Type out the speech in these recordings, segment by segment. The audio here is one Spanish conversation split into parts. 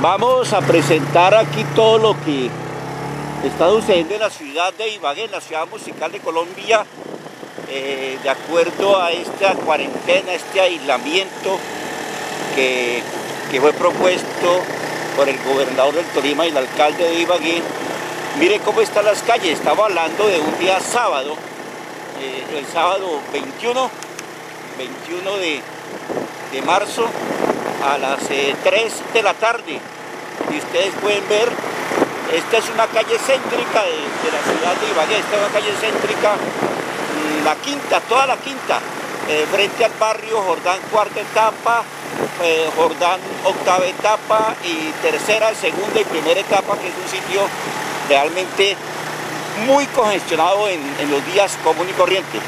Vamos a presentar aquí todo lo que está sucediendo en la ciudad de Ibagué, en la ciudad musical de Colombia, eh, de acuerdo a esta cuarentena, este aislamiento que, fue propuesto por el gobernador del Tolima y el alcalde de Ibagué. Mire cómo están las calles, estamos hablando de un día sábado, eh, el sábado 21, 21 de, de marzo, a las 3 eh, de la tarde. Y ustedes pueden ver, esta es una calle céntrica de, la ciudad de Ibagué, esta es una calle céntrica, mm, la quinta, toda la quinta, eh, frente al barrio Jordán cuarta etapa, eh, Jordán octava etapa y tercera, segunda y primera etapa, que es un sitio realmente muy congestionado en, los días común y corriente.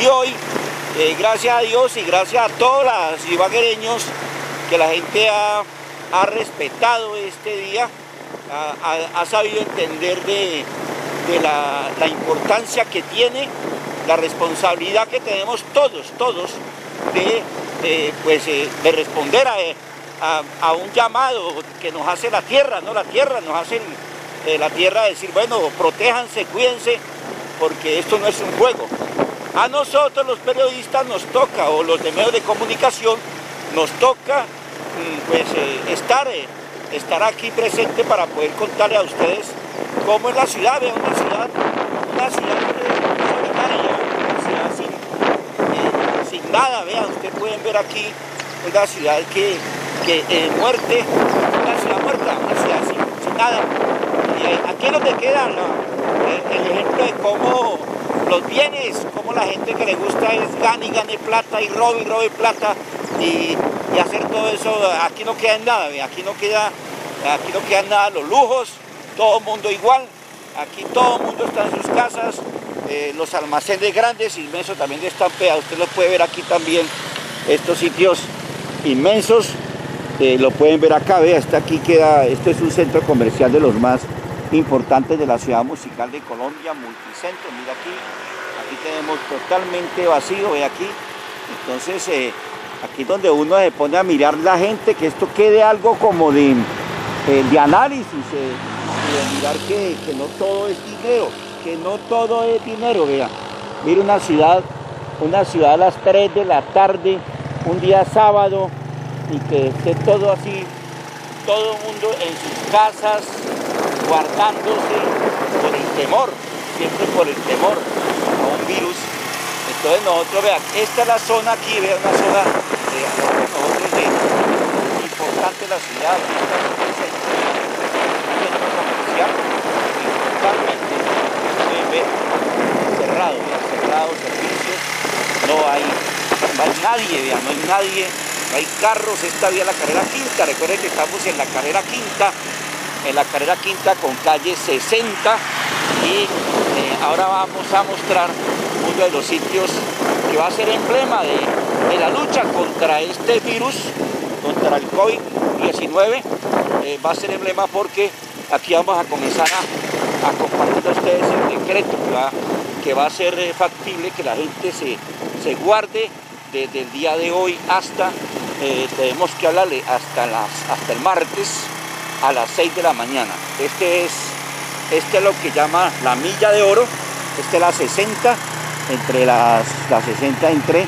Y hoy, gracias a Dios y gracias a todos los ibaguereños, que la gente ha, respetado este día, ha, sabido entender de, la, importancia que tiene, la responsabilidad que tenemos todos, todos, de, pues, eh, de responder a, un llamado que nos hace la tierra, ¿no? La tierra nos hace eh, la tierra decir, bueno, protéjanse, cuídense, porque esto no es un juego. A nosotros los periodistas nos toca, o los de medios de comunicación, nos toca mm, pues, eh, estar, eh, estar aquí presente para poder contarle a ustedes cómo es la ciudad, vean una ciudad, una ciudad solitaria, una ciudad sin, sin, nada, vean, ustedes pueden ver aquí una ciudad que, que muerte, una ciudad muerta, una ciudad sin, nada. Y aquí es donde queda el ejemplo de cómo los bienes, cómo la gente que le gusta es gane y gane plata y robe y robe plata y, hacer todo eso, aquí no queda nada, aquí no queda, aquí no quedan nada los lujos, todo el mundo igual, aquí todo el mundo está en sus casas, eh, los almacenes grandes, inmensos también están pegados, usted lo puede ver aquí también, estos sitios inmensos, eh, lo pueden ver acá, vea, está aquí queda, este es un centro comercial de los más importantes de la ciudad musical de Colombia, multicentro, mira aquí tenemos totalmente vacío, ve aquí, entonces eh, aquí donde uno se pone a mirar la gente, que esto quede algo como de, eh, de análisis, eh, de mirar que, no todo es dinero, que no todo es dinero, vea. Mira una ciudad, una ciudad a las 3 de la tarde, un día sábado, y que esté todo así, todo el mundo en sus casas, guardándose por el temor, siempre por el temor virus entonces nosotros, vean, esta es la zona aquí, vean una zona de nosotros de importante la ciudad, esta es un centro, comercial. Totalmente, pueden ver, cerrado, vean, cerrado, servicios, no hay, no hay nadie, vean, no hay nadie, no hay carros, esta vía la carrera quinta, recuerden que estamos en la carrera quinta, en la carrera quinta con calle 60 y eh, ahora vamos a mostrar uno de los sitios que va a ser emblema de, la lucha contra este virus, contra el COVID-19. Eh, va a ser emblema porque aquí vamos a comenzar a, compartir a ustedes el decreto que va, a ser eh, factible que la gente se, guarde desde el día de hoy hasta, eh, tenemos que hablarle hasta, las, hasta el martes a las 6 de la mañana. Este es, este es lo que llama la milla de oro, este es la 60 entre las, 60 entre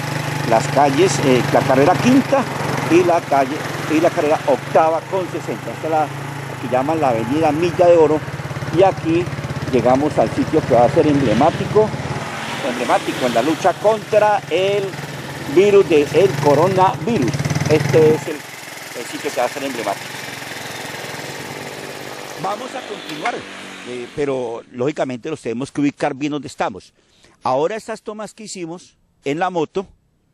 las calles, eh, la carrera quinta y la calle y la carrera octava con 60. Esta es la que llaman la avenida Milla de Oro y aquí llegamos al sitio que va a ser emblemático, emblemático en la lucha contra el virus del el coronavirus. Este es el, sitio que va a ser emblemático. Vamos a continuar, eh, pero lógicamente los tenemos que ubicar bien donde estamos. Ahora estas tomas que hicimos en la moto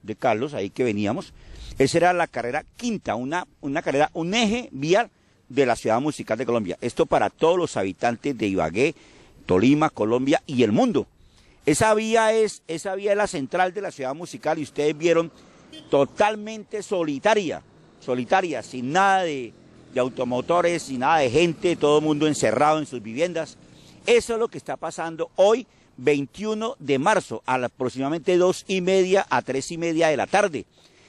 de Carlos, ahí que veníamos, esa era la carrera quinta, una, una carrera, un eje vial de la ciudad musical de Colombia. Esto para todos los habitantes de Ibagué, Tolima, Colombia y el mundo. Esa vía es, esa vía es la central de la ciudad musical y ustedes vieron totalmente solitaria, solitaria, sin nada de, de automotores, sin nada de gente, todo el mundo encerrado en sus viviendas. Eso es lo que está pasando hoy 21 de marzo a aproximadamente dos y media a tres y media de la tarde.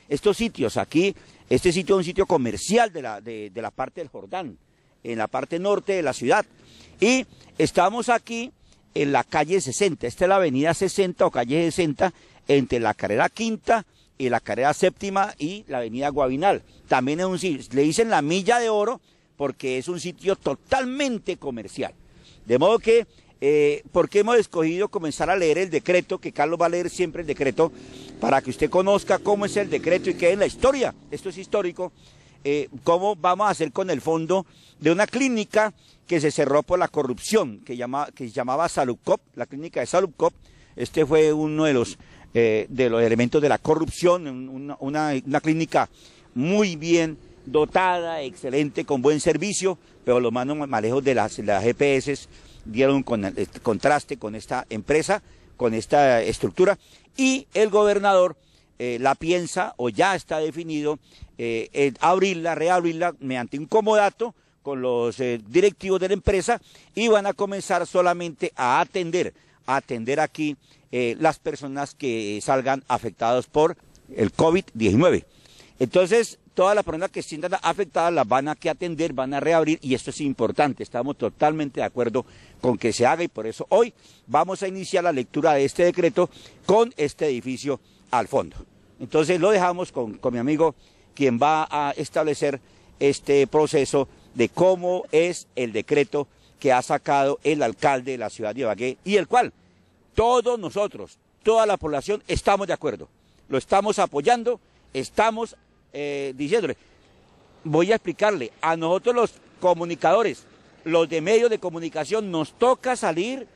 Estos sitios aquí Este sitio es un sitio comercial de la, de, la parte del Jordán, en la parte norte de la ciudad. Y estamos aquí en la calle 60. Esta es la avenida 60 o calle 60 entre la carrera quinta y la carrera séptima y la avenida Guavinal. También es un le dicen la milla de oro porque es un sitio totalmente comercial. De modo que, eh, ¿por qué hemos escogido comenzar a leer el decreto? Que Carlos va a leer siempre el decreto para que usted conozca cómo es el decreto y qué es la historia. Esto es histórico. Eh, cómo vamos a hacer con el fondo de una clínica que se cerró por la corrupción, que, llama, que se llamaba Salubcop, la clínica de Salubcop. Este fue uno de los, eh, de los elementos de la corrupción, una, una clínica muy bien dotada, excelente, con buen servicio, pero los manos manejos de las, las GPS dieron este contraste con esta empresa, con esta estructura, y el gobernador eh, la piensa o ya está definido eh, abrirla, reabrirla mediante un comodato con los eh, directivos de la empresa y van a comenzar solamente a atender, a atender aquí las personas que salgan afectadas por el COVID-19. Entonces, todas las personas que sientan afectadas las van a que atender, van a reabrir y esto es importante. Estamos totalmente de acuerdo con que se haga y por eso hoy vamos a iniciar la lectura de este decreto con este edificio al fondo. Entonces lo dejamos con, con mi amigo quien va a establecer este proceso de cómo es el decreto que ha sacado el alcalde de la ciudad de Ibagué y el cual todos nosotros, toda la población estamos de acuerdo. Lo estamos apoyando, estamos eh, diciéndole, voy a explicarle, a nosotros los comunicadores, los de medios de comunicación, nos toca salir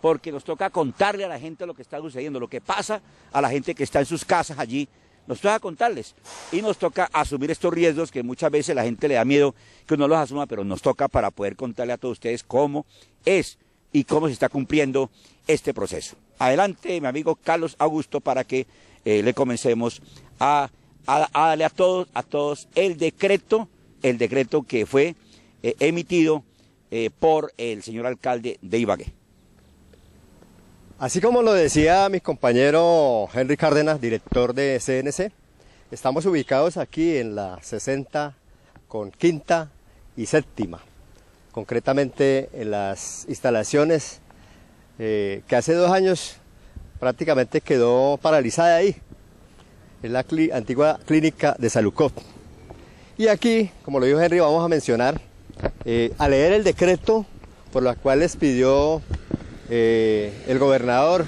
porque nos toca contarle a la gente lo que está sucediendo, lo que pasa a la gente que está en sus casas allí, nos toca contarles y nos toca asumir estos riesgos que muchas veces la gente le da miedo que uno los asuma, pero nos toca para poder contarle a todos ustedes cómo es y cómo se está cumpliendo este proceso. Adelante, mi amigo Carlos Augusto, para que eh, le comencemos a a, darle a todos, a todos el decreto, el decreto que fue eh, emitido eh, por el señor alcalde de Ibagué. Así como lo decía mi compañero Henry Cárdenas, director de CNC, estamos ubicados aquí en la 60 con quinta y séptima, concretamente en las instalaciones eh, que hace dos años prácticamente quedó paralizada ahí, es la antigua clínica de Salucop. Y aquí, como lo dijo Henry, vamos a mencionar, eh, a leer el decreto por el cual les pidió eh, el gobernador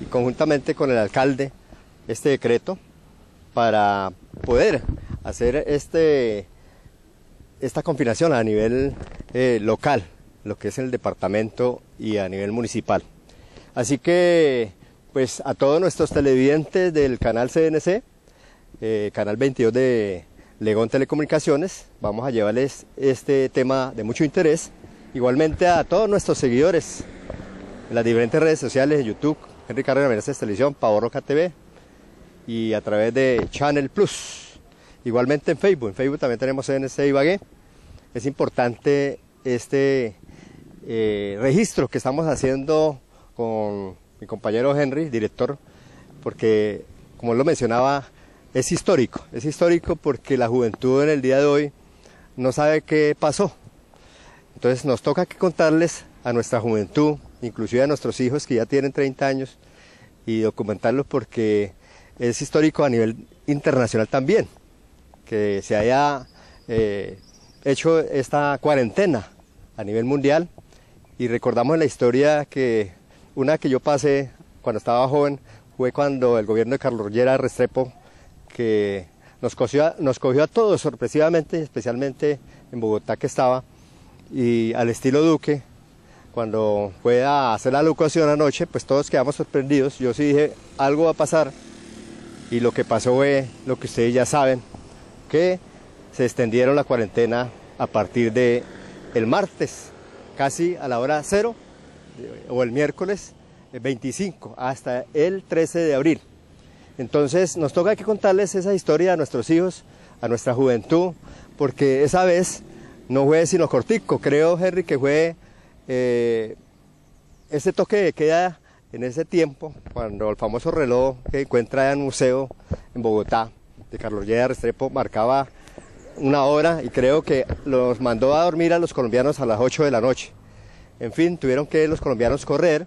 y conjuntamente con el alcalde este decreto para poder hacer este, esta confinación a nivel eh, local, lo que es el departamento y a nivel municipal. Así que, pues a todos nuestros televidentes del canal CNC, eh, canal 22 de Legón Telecomunicaciones. Vamos a llevarles este tema de mucho interés. Igualmente a todos nuestros seguidores en las diferentes redes sociales YouTube, Henry Carrera Meneses Televisión, Pavo Roca TV y a través de Channel Plus. Igualmente en Facebook, en Facebook también tenemos CNC Ibagué. Es importante este eh, registro que estamos haciendo con mi compañero Henry, director, porque como lo mencionaba, es histórico, es histórico porque la juventud en el día de hoy no sabe qué pasó. Entonces nos toca que contarles a nuestra juventud, inclusive a nuestros hijos que ya tienen 30 años, y documentarlos porque es histórico a nivel internacional también, que se haya eh, hecho esta cuarentena a nivel mundial. Y recordamos la historia que una que yo pasé cuando estaba joven fue cuando el gobierno de Carlos Rollera Restrepo que nos cogió, a todos sorpresivamente, especialmente en Bogotá que estaba, y al estilo Duque, cuando fue a hacer la locución anoche, pues todos quedamos sorprendidos. Yo sí dije, algo va a pasar, y lo que pasó fue lo que ustedes ya saben, que se extendieron la cuarentena a partir de el martes, casi a la hora cero, o el miércoles 25, hasta el 13 de abril. Entonces nos toca que contarles esa historia a nuestros hijos, a nuestra juventud, porque esa vez no fue sino cortico. Creo, Henry, que fue eh, ese toque de queda en ese tiempo, cuando el famoso reloj que encuentra en el museo en Bogotá de Carlos Lleda Restrepo marcaba una hora y creo que los mandó a dormir a los colombianos a las 8 de la noche. En fin, tuvieron que los colombianos correr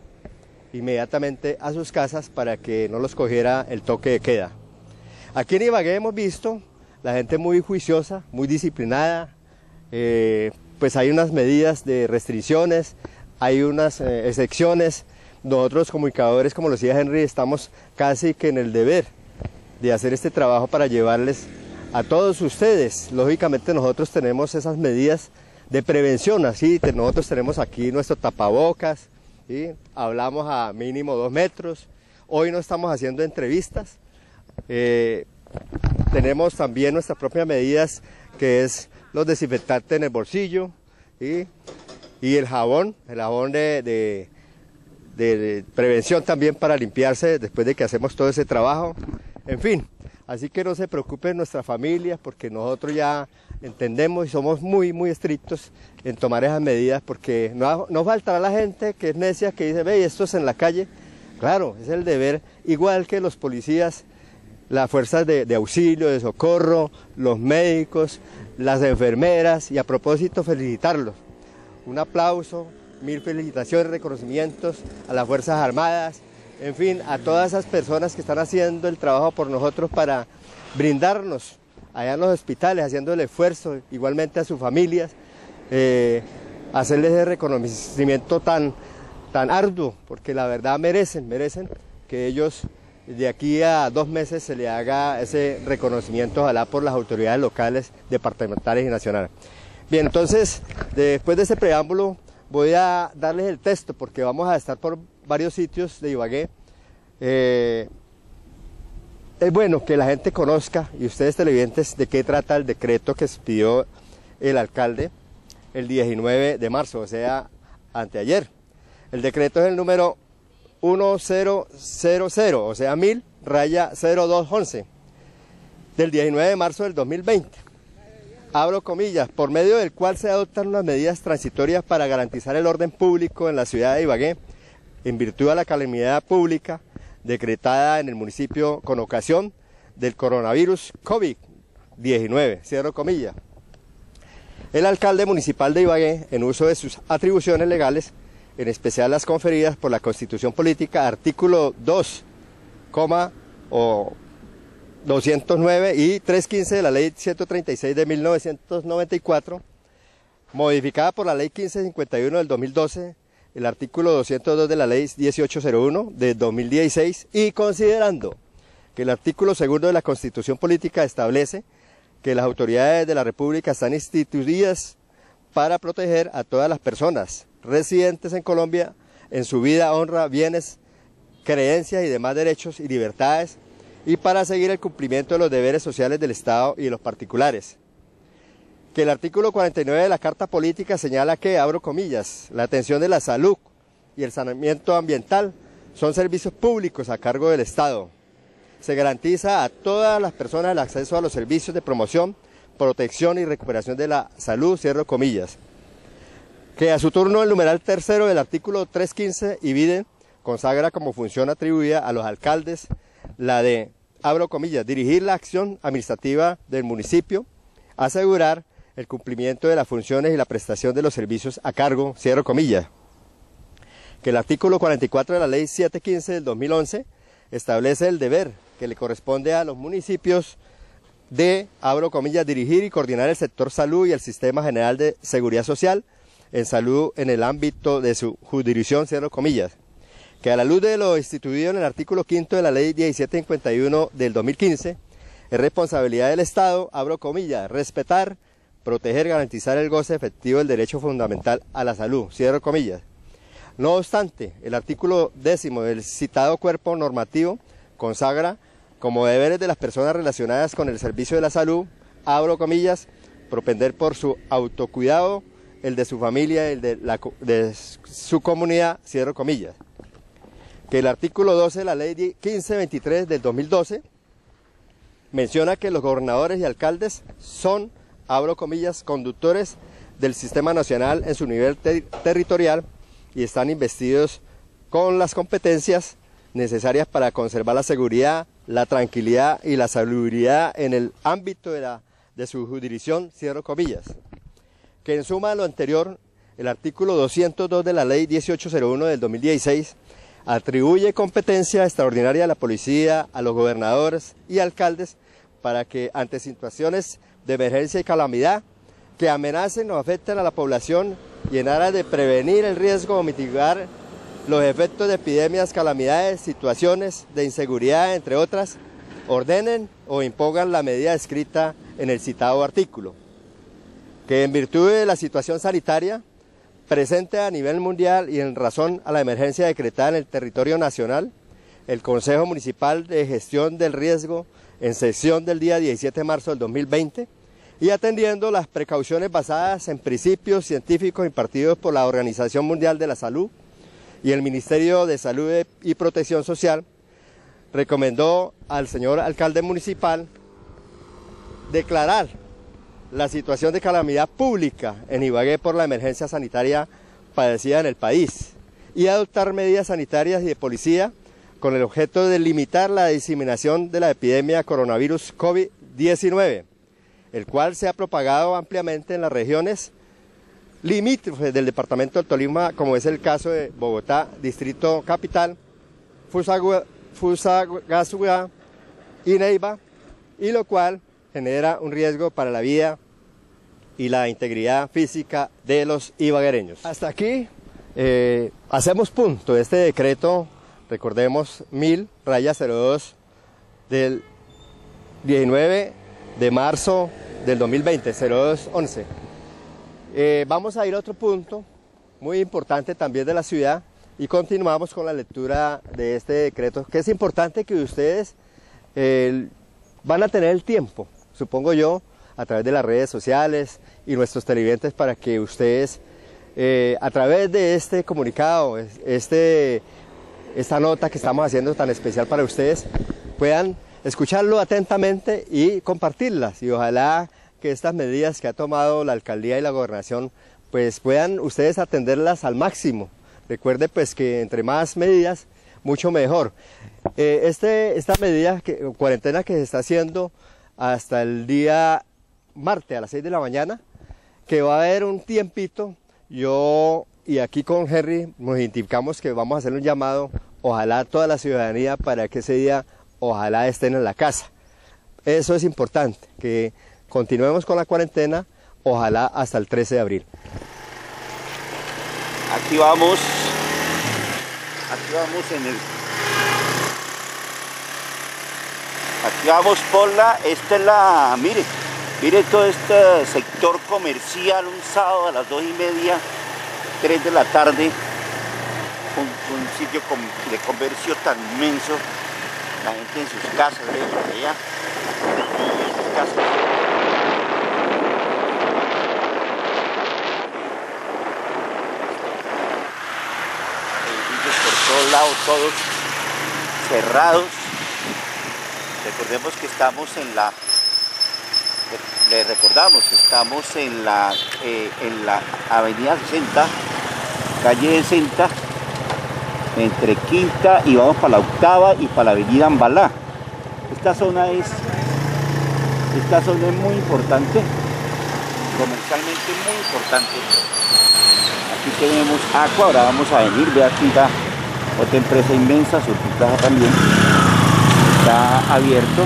inmediatamente a sus casas para que no los cogiera el toque de queda. Aquí en Ibagué hemos visto la gente muy juiciosa, muy disciplinada, eh, pues hay unas medidas de restricciones, hay unas eh, excepciones. Nosotros comunicadores, como lo decía Henry, estamos casi que en el deber de hacer este trabajo para llevarles a todos ustedes. Lógicamente nosotros tenemos esas medidas de prevención, así nosotros tenemos aquí nuestro tapabocas, hablamos a mínimo dos metros, hoy no estamos haciendo entrevistas, eh, tenemos también nuestras propias medidas que es los desinfectantes en el bolsillo y el jabón, el jabón de, prevención también para limpiarse después de que hacemos todo ese trabajo. En fin, Así que no se preocupen nuestra familia porque nosotros ya entendemos y somos muy, muy estrictos en tomar esas medidas porque no, no faltará la gente que es necia que dice, ve, esto es en la calle. Claro, es el deber, igual que los policías, las fuerzas de, de auxilio, de socorro, los médicos, las enfermeras y a propósito felicitarlos. Un aplauso, mil felicitaciones, reconocimientos a las Fuerzas Armadas, en fin, a todas esas personas que están haciendo el trabajo por nosotros para brindarnos allá en los hospitales, haciendo el esfuerzo, igualmente a sus familias, eh, hacerles ese reconocimiento tan, tan arduo, porque la verdad merecen, merecen que ellos de aquí a dos meses se le haga ese reconocimiento, ojalá por las autoridades locales, departamentales y nacionales. Bien, entonces, después de ese preámbulo, voy a darles el texto, porque vamos a estar por varios sitios de Ibagué. Eh, es bueno que la gente conozca, y ustedes televidentes, de qué trata el decreto que pidió el alcalde el 19 de marzo, o sea, anteayer. El decreto es el número 1000, o sea, 1000, raya 0211, del 19 de marzo del 2020. Abro comillas, por medio del cual se adoptan unas medidas transitorias para garantizar el orden público en la ciudad de Ibagué en virtud de la calamidad pública decretada en el municipio con ocasión del coronavirus COVID-19, cierro. El alcalde municipal de Ibagué, en uso de sus atribuciones legales, en especial las conferidas por la Constitución Política, artículo 2, o 209 y 315 de la Ley 136 de 1994, modificada por la Ley 1551 del 2012, el artículo 202 de la ley 1801 de 2016 y considerando que el artículo segundo de la Constitución Política establece que las autoridades de la República están instituidas para proteger a todas las personas residentes en Colombia en su vida, honra, bienes, creencias y demás derechos y libertades y para seguir el cumplimiento de los deberes sociales del Estado y de los particulares que el artículo 49 de la Carta Política señala que, abro comillas, la atención de la salud y el saneamiento ambiental son servicios públicos a cargo del Estado. Se garantiza a todas las personas el acceso a los servicios de promoción, protección y recuperación de la salud, cierro comillas. Que a su turno el numeral tercero del artículo 315 y consagra como función atribuida a los alcaldes la de, abro comillas, dirigir la acción administrativa del municipio, asegurar el cumplimiento de las funciones y la prestación de los servicios a cargo, cierro comillas. Que el artículo 44 de la ley 715 del 2011 establece el deber que le corresponde a los municipios de, abro comillas, dirigir y coordinar el sector salud y el sistema general de seguridad social en salud en el ámbito de su jurisdicción, cierro comillas. Que a la luz de lo instituido en el artículo 5 de la ley 1751 del 2015, es responsabilidad del Estado, abro comillas, respetar proteger garantizar el goce efectivo del derecho fundamental a la salud, cierro comillas. No obstante, el artículo décimo del citado cuerpo normativo consagra como deberes de las personas relacionadas con el servicio de la salud, abro comillas, propender por su autocuidado, el de su familia, el de, de su comunidad, cierro comillas. Que el artículo 12 de la ley 1523 del 2012 menciona que los gobernadores y alcaldes son abro comillas, conductores del sistema nacional en su nivel territorial y están investidos con las competencias necesarias para conservar la seguridad, la tranquilidad y la salubridad en el ámbito de, de su jurisdicción, cierro comillas. Que en suma a lo anterior, el artículo 202 de la ley 1801 del 2016 atribuye competencia extraordinaria a la policía, a los gobernadores y alcaldes para que ante situaciones de emergencia y calamidad que amenacen o afecten a la población y en aras de prevenir el riesgo o mitigar los efectos de epidemias, calamidades, situaciones de inseguridad, entre otras, ordenen o impongan la medida escrita en el citado artículo, que en virtud de la situación sanitaria presente a nivel mundial y en razón a la emergencia decretada en el territorio nacional, el Consejo Municipal de Gestión del Riesgo en sesión del día 17 de marzo del 2020 y atendiendo las precauciones basadas en principios científicos impartidos por la Organización Mundial de la Salud y el Ministerio de Salud y Protección Social, recomendó al señor alcalde municipal declarar la situación de calamidad pública en Ibagué por la emergencia sanitaria padecida en el país y adoptar medidas sanitarias y de policía con el objeto de limitar la diseminación de la epidemia coronavirus COVID-19, el cual se ha propagado ampliamente en las regiones limítrofes del departamento del Tolima, como es el caso de Bogotá, Distrito Capital, Fusagasugá y Neiva, y lo cual genera un riesgo para la vida y la integridad física de los ibaguereños. Hasta aquí eh, hacemos punto este decreto recordemos 1000 raya 02 del 19 de marzo del 2020, 0211. Eh, vamos a ir a otro punto muy importante también de la ciudad y continuamos con la lectura de este decreto, que es importante que ustedes eh, van a tener el tiempo, supongo yo, a través de las redes sociales y nuestros televidentes para que ustedes eh, a través de este comunicado, este esta nota que estamos haciendo tan especial para ustedes, puedan escucharlo atentamente y compartirlas. Y ojalá que estas medidas que ha tomado la alcaldía y la gobernación, pues puedan ustedes atenderlas al máximo. Recuerde pues que entre más medidas, mucho mejor. Eh, este, esta medida, que, cuarentena que se está haciendo hasta el día martes a las 6 de la mañana, que va a haber un tiempito, yo y aquí con Henry nos identificamos que vamos a hacer un llamado, ojalá toda la ciudadanía para que ese día, ojalá estén en la casa. Eso es importante, que continuemos con la cuarentena, ojalá hasta el 13 de abril. Aquí vamos, aquí vamos en el... Aquí vamos por la, esta es la, mire, mire todo este sector comercial un sábado a las dos y media 3 de la tarde, un, un sitio de comercio tan inmenso, la gente en sus casas, ¿ve? allá, en sus por todos lados, todos cerrados. Recordemos que estamos en la le recordamos, estamos en la, eh, en la avenida 60, calle 60, entre Quinta y vamos para la octava y para la avenida Ambalá. Esta zona es, esta zona es muy importante, comercialmente muy importante. Aquí tenemos Aqua, ahora vamos a venir, ve aquí está otra empresa inmensa, su también, está abierto.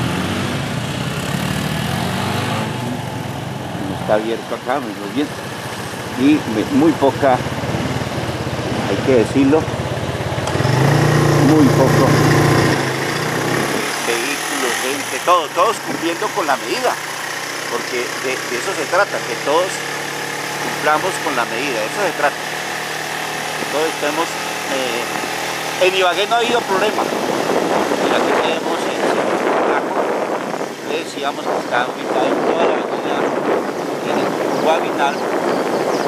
está abierto acá, muy bien. Y muy poca, hay que decirlo, muy poco vehículos, gente, todo, todos cumpliendo con la medida, porque de, eso se trata, que todos cumplamos con la medida, de eso se trata. Que todos estemos... Eh, en Ibagué no ha habido problema, ya que tenemos en le decíamos que está ubicado en toda la avenida en el Guavinal,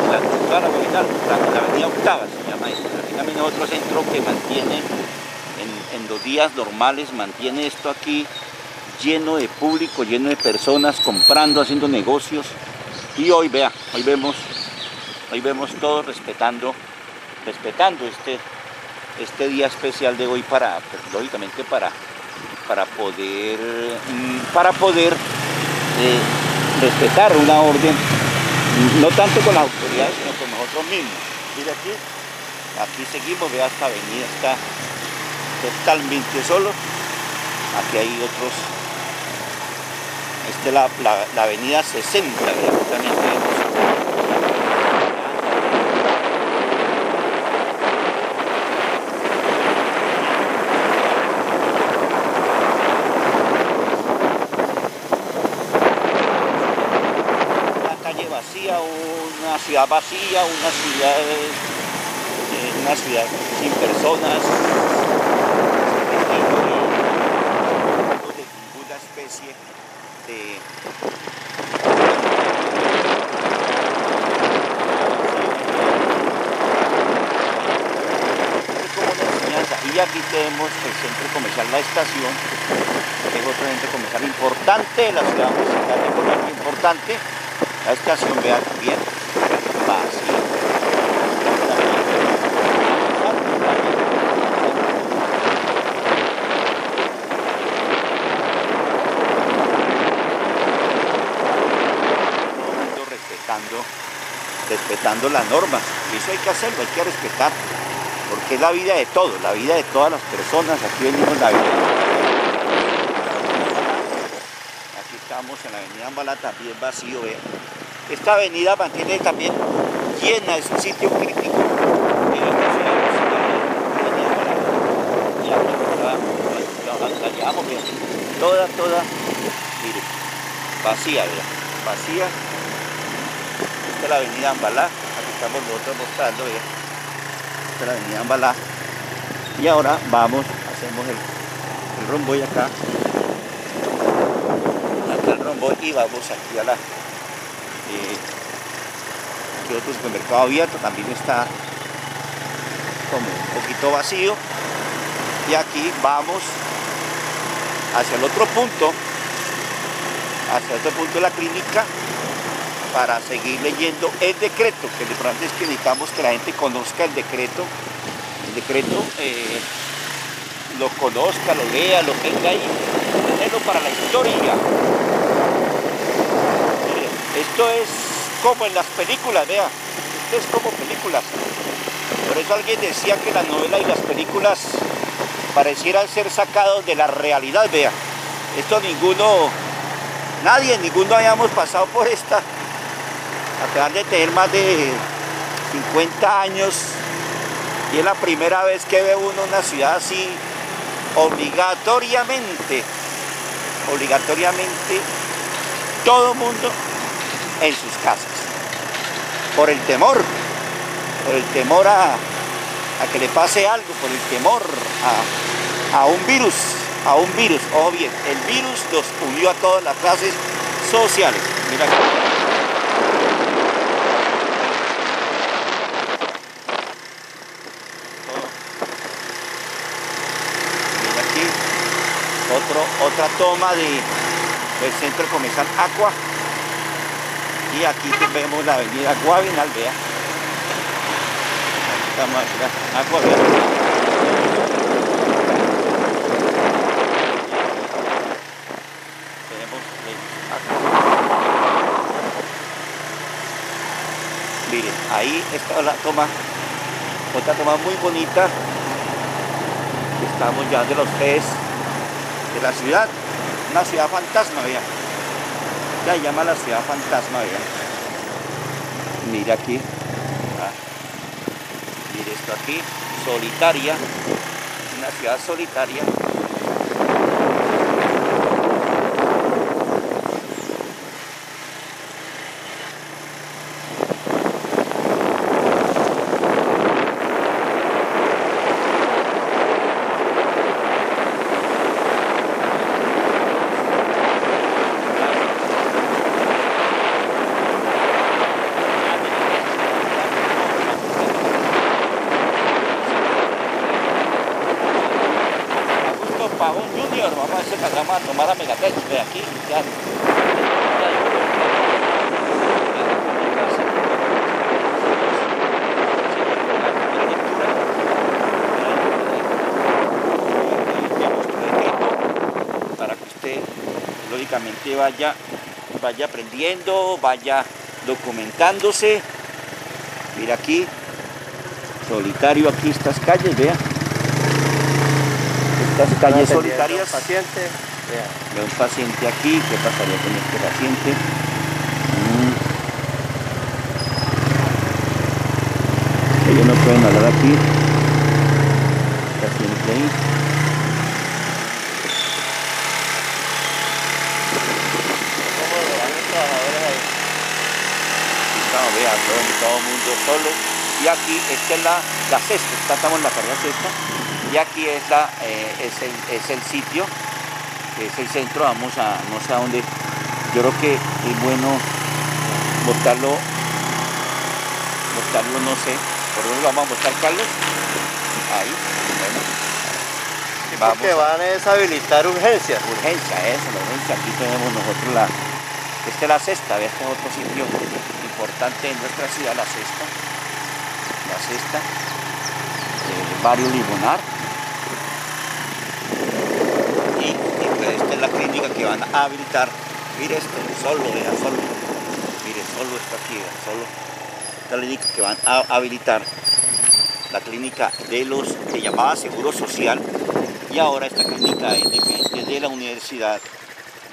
la, toda la Guavinal, la, la, avenida Octava se llama. Aquí también otro centro que mantiene, en, los días normales, mantiene esto aquí lleno de público, lleno de personas comprando, haciendo negocios. Y hoy, vea, hoy vemos, hoy vemos todos respetando, respetando este, este día especial de hoy para, pues, lógicamente para, para poder, mm, para poder eh, respetar una orden, no tanto con las autoridades, sino con nosotros mismos. Mire aquí, aquí seguimos, vea esta avenida está totalmente solo. Aquí hay otros, esta es la, la, la avenida 60, directamente una ciudad vacía, una ciudad, eh, una ciudad sin personas, de y aquí tenemos el centro comercial La Estación, que es otro centro comercial importante de la ciudad musical de Colombia, importante, la estación, vean bien, vacía. respetando, respetando las normas. Y eso hay que hacerlo, hay que respetar, porque es la vida de todos, la vida de todas las personas. Aquí venimos la vida. Aquí estamos en la avenida Ambalá, también vacío, vean. Esta avenida mantiene también llena, es un sitio crítico. Toda, toda, mire, vacía, ¿verdad? Vacía. La avenida Ambalá, aquí estamos nosotros mostrando, la avenida Ambalá. Y ahora vamos, hacemos el, el romboy acá. Acá el romboy y vamos aquí a la eh, que otro supermercado abierto. También está como un poquito vacío. Y aquí vamos hacia el otro punto hacia el otro punto de la clínica para seguir leyendo el decreto que lo importante es que necesitamos que la gente conozca el decreto el decreto eh, lo conozca, lo lea, lo tenga ahí, tenerlo para la historia esto es como en las películas, vea. Esto es como películas. Por eso alguien decía que la novela y las películas parecieran ser sacados de la realidad, vea. Esto ninguno, nadie, ninguno hayamos pasado por esta. A pesar de tener más de 50 años, y es la primera vez que ve uno una ciudad así, obligatoriamente, obligatoriamente, todo mundo en sus casas. Por el temor, por el temor a, que le pase algo, por el temor a, un virus, a un virus. o bien, el virus nos unió a todas las clases sociales. Mira aquí. Otro, otra toma de, del centro comercial Aqua y aquí vemos la avenida Guavinal, vea. Aquí estamos acá, Agua Tenemos Miren, ahí está la toma, otra toma muy bonita. Estamos ya de los tres de la ciudad, una ciudad fantasma, vean ya llama la ciudad fantasma. Mira aquí. Ah. Mire esto aquí. Solitaria. Una ciudad solitaria. vamos a tomar a Megatech, de aquí, ya. para que usted lógicamente vaya vaya aprendiendo, vaya documentándose. Mira aquí, solitario aquí estas calles, vea. Estas calles solitarias. Paciente, Veo un paciente aquí, ¿qué pasaría con este paciente? Mm. Ellos no pueden hablar aquí. Paciente ahí. No, vea, todo, todo el mundo solo. Y aquí, esta es la, la cesta, esta, estamos en la carrera cesta. Y aquí es, la, eh, es, el, es el sitio, es el centro, vamos a, no sé a dónde. Yo creo que es bueno botarlo, botarlo, no sé. ¿Por dónde lo vamos a botar, Carlos? Ahí, bueno. Vamos que van a deshabilitar urgencias. Urgencia, eso, la urgencia. Aquí tenemos nosotros la. Esta es la cesta, este es otro sitio importante en nuestra ciudad, la cesta. La cesta. El barrio Limonar. Y, y pues esta que van a habilitar. Mire esto, solo, vea, solo. Mire, solo esto aquí, vea, solo. Esta clínica que van a habilitar. La clínica de los que llamaba Seguro Social y ahora esta clínica es de la Universidad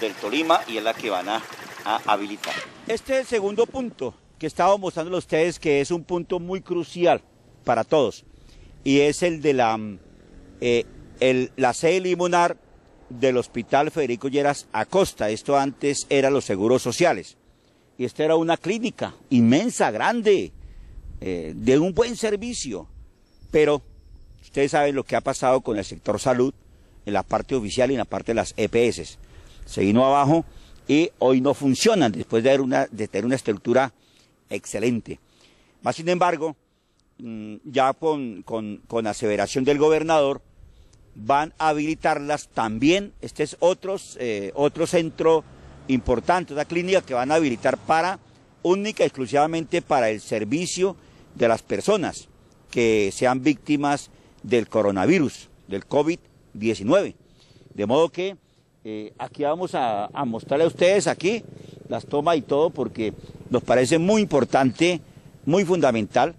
del Tolima y es la que van a, a habilitar. Este es el segundo punto que estaba mostrando a ustedes que es un punto muy crucial para todos y es el de la, eh, el, la sede limonar del Hospital Federico Lleras Acosta. Esto antes era los seguros sociales y esta era una clínica inmensa, grande, eh, de un buen servicio, pero Ustedes saben lo que ha pasado con el sector salud en la parte oficial y en la parte de las EPS. Se vino abajo y hoy no funcionan después de, de tener una estructura excelente. Más sin embargo, mm, ya con, con, con aseveración del gobernador, van a habilitarlas también. Este es otros, eh, otro centro importante, una clínica que van a habilitar para, única y exclusivamente para el servicio de las personas que sean víctimas del coronavirus, del COVID-19. De modo que eh, aquí vamos a, a, mostrarle a ustedes aquí las tomas y todo porque nos parece muy importante, muy fundamental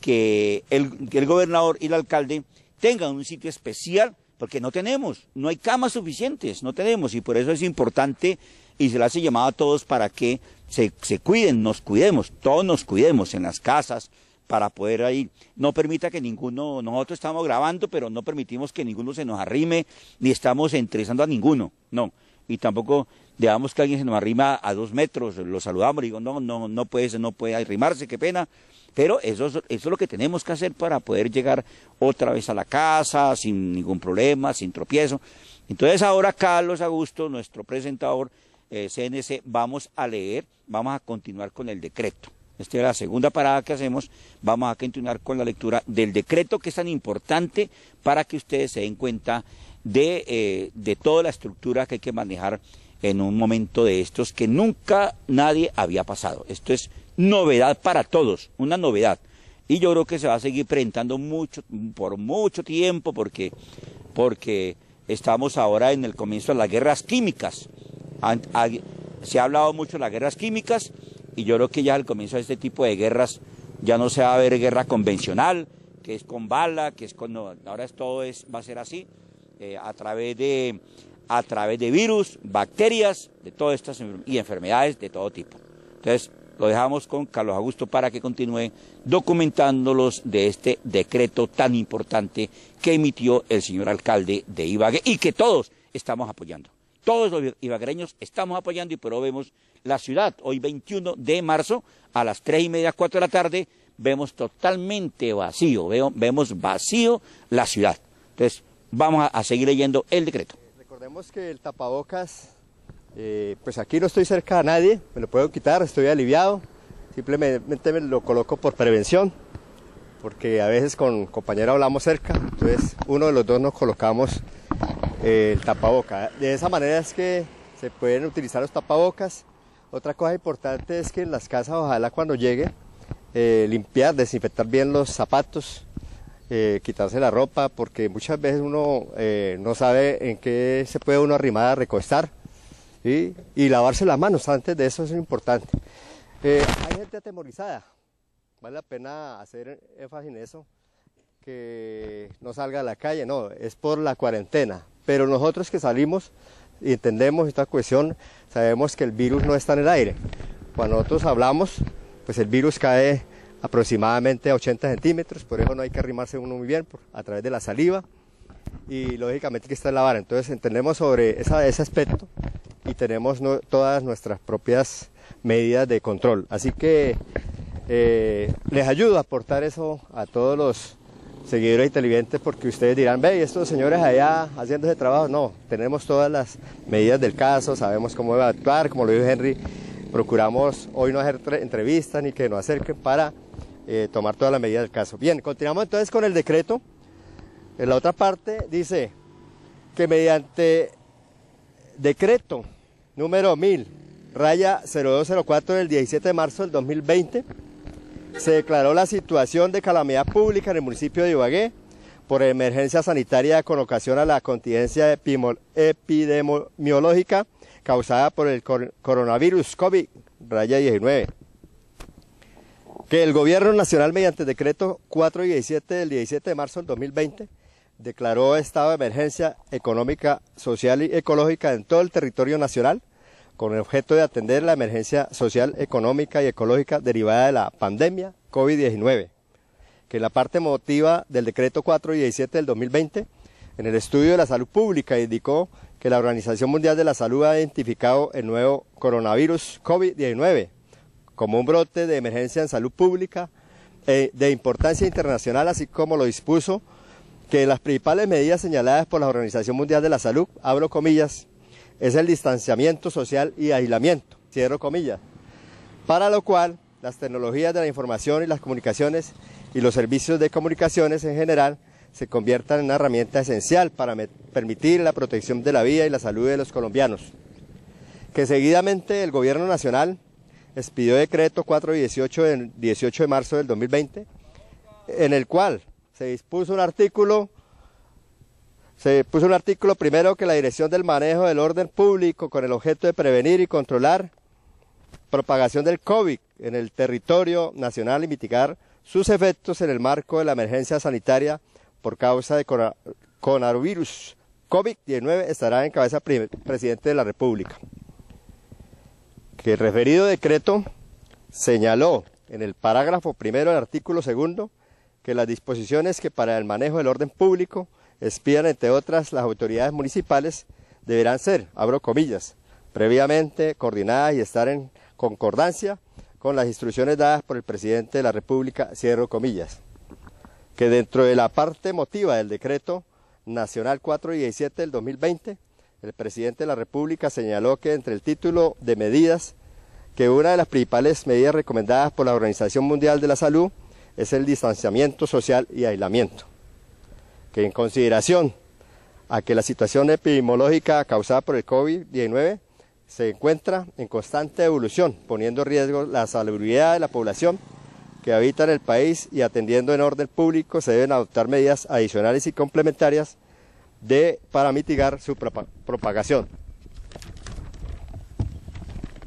que el, que el gobernador y el alcalde tengan un sitio especial porque no tenemos, no hay camas suficientes, no tenemos y por eso es importante y se le hace llamado a todos para que se, cuiden, nos cuidemos, todos nos cuidemos en las casas, para poder ahí. No permita que ninguno, nosotros estamos grabando, pero no permitimos que ninguno se nos arrime, ni estamos entrevistando a ninguno, no. Y tampoco dejamos que alguien se nos arrima a dos metros, lo saludamos, digo, no, no, no puede, no puede arrimarse, qué pena. Pero eso, es lo que tenemos que hacer para poder llegar otra vez a la casa sin ningún problema, sin tropiezo. Entonces ahora Carlos Augusto, nuestro presentador eh, CNC, vamos a leer, vamos a continuar con el decreto. Esta es la segunda parada que hacemos. Vamos a continuar con la lectura del decreto que es tan importante para que ustedes se den cuenta de, eh, de toda la estructura que hay que manejar en un momento de estos que nunca nadie había pasado. Esto es novedad para todos, una novedad. Y yo creo que se va a seguir presentando mucho, por mucho tiempo porque, porque estamos ahora en el comienzo de las guerras químicas. Se ha hablado mucho de las guerras químicas y yo creo que ya al comienzo de este tipo de guerras ya no se va a ver guerra convencional, que es con bala, que es con... ahora es, todo es, va a ser así, eh, a, través de, a través de virus, bacterias, de todas estas y enfermedades de todo tipo. Entonces, lo dejamos con Carlos Augusto para que continúe documentándolos de este decreto tan importante que emitió el señor alcalde de Ibagué y que todos estamos apoyando. Todos los ibaguereños estamos apoyando y pero vemos la ciudad. Hoy 21 de marzo a las 3 y media, 4 de la tarde, vemos totalmente vacío, vemos vacío la ciudad. Entonces, vamos a, seguir leyendo el decreto. Recordemos que el tapabocas, eh, pues aquí no estoy cerca a nadie, me lo puedo quitar, estoy aliviado, simplemente me lo coloco por prevención, porque a veces con compañera hablamos cerca, entonces uno de los dos nos colocamos eh, el tapaboca. De esa manera es que se pueden utilizar los tapabocas otra cosa importante es que en las casas, ojalá cuando llegue, eh, limpiar, desinfectar bien los zapatos, quitarse la ropa, porque muchas veces uno no sabe en qué se puede uno arrimar a recostar. Y lavarse las manos antes de eso es importante. Eh, hay gente atemorizada, vale la pena hacer énfasis en eso, que no salga a la calle, no, es por la cuarentena, pero nosotros que salimos y entendemos esta cuestión, sabemos que el virus no está en el aire. Cuando nosotros hablamos, pues el virus cae aproximadamente a 80 centímetros, por eso no hay que arrimarse uno muy bien a través de la saliva y lógicamente que está en la vara. Entonces entendemos sobre ese aspecto y tenemos todas nuestras propias medidas de control. Así que eh, les ayudo a aportar eso a todos los seguidores y televidentes porque ustedes dirán, ve, estos señores allá haciendo ese trabajo. No, tenemos todas las medidas del caso, sabemos cómo debe actuar, como lo dijo Henry, procuramos hoy no hacer entrevistas ni que nos acerquen para eh, tomar todas las medidas del caso. Bien, continuamos entonces con el decreto. En la otra parte dice que mediante decreto número 1000, raya 0204 del 17 de marzo del 2020, se declaró la situación de calamidad pública en el municipio de Ibagué por emergencia sanitaria con ocasión a la contingencia epidemiológica causada por el coronavirus COVID-19. Que el Gobierno Nacional, mediante decreto 417 del 17 de marzo del 2020, declaró estado de emergencia económica, social y ecológica en todo el territorio nacional con el objeto de atender la emergencia social, económica y ecológica derivada de la pandemia COVID-19, que en la parte motiva del decreto 417 del 2020, en el estudio de la salud pública indicó que la Organización Mundial de la Salud ha identificado el nuevo coronavirus COVID-19 como un brote de emergencia en salud pública eh, de importancia internacional, así como lo dispuso que las principales medidas señaladas por la Organización Mundial de la Salud, abro comillas, es el distanciamiento social y aislamiento, cierro comillas, para lo cual las tecnologías de la información y las comunicaciones y los servicios de comunicaciones en general se conviertan en una herramienta esencial para permitir la protección de la vida y la salud de los colombianos. Que seguidamente el Gobierno Nacional expidió decreto 418 del 18 de marzo del 2020, en el cual se dispuso un artículo se puso un artículo primero que la Dirección del Manejo del Orden Público con el objeto de prevenir y controlar propagación del COVID en el territorio nacional y mitigar sus efectos en el marco de la emergencia sanitaria por causa de coronavirus COVID-19 estará en cabeza presidente de la República. Que el referido decreto señaló en el parágrafo primero del artículo segundo que las disposiciones que para el manejo del orden público expidan, entre otras, las autoridades municipales, deberán ser, abro comillas, previamente coordinadas y estar en concordancia con las instrucciones dadas por el presidente de la República, cierro comillas. Que dentro de la parte motiva del decreto nacional 417 del 2020, el presidente de la República señaló que entre el título de medidas, que una de las principales medidas recomendadas por la Organización Mundial de la Salud es el distanciamiento social y aislamiento que en consideración a que la situación epidemiológica causada por el COVID-19 se encuentra en constante evolución, poniendo en riesgo la salubridad de la población que habita en el país y atendiendo en orden público, se deben adoptar medidas adicionales y complementarias de, para mitigar su propagación.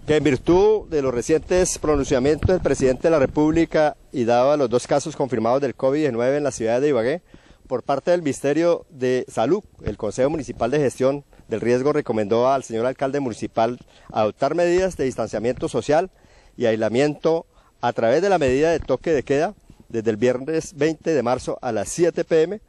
Que en virtud de los recientes pronunciamientos del presidente de la República y dado a los dos casos confirmados del COVID-19 en la ciudad de Ibagué, por parte del Ministerio de Salud, el Consejo Municipal de Gestión del Riesgo recomendó al señor alcalde municipal adoptar medidas de distanciamiento social y aislamiento a través de la medida de toque de queda desde el viernes 20 de marzo a las 7 pm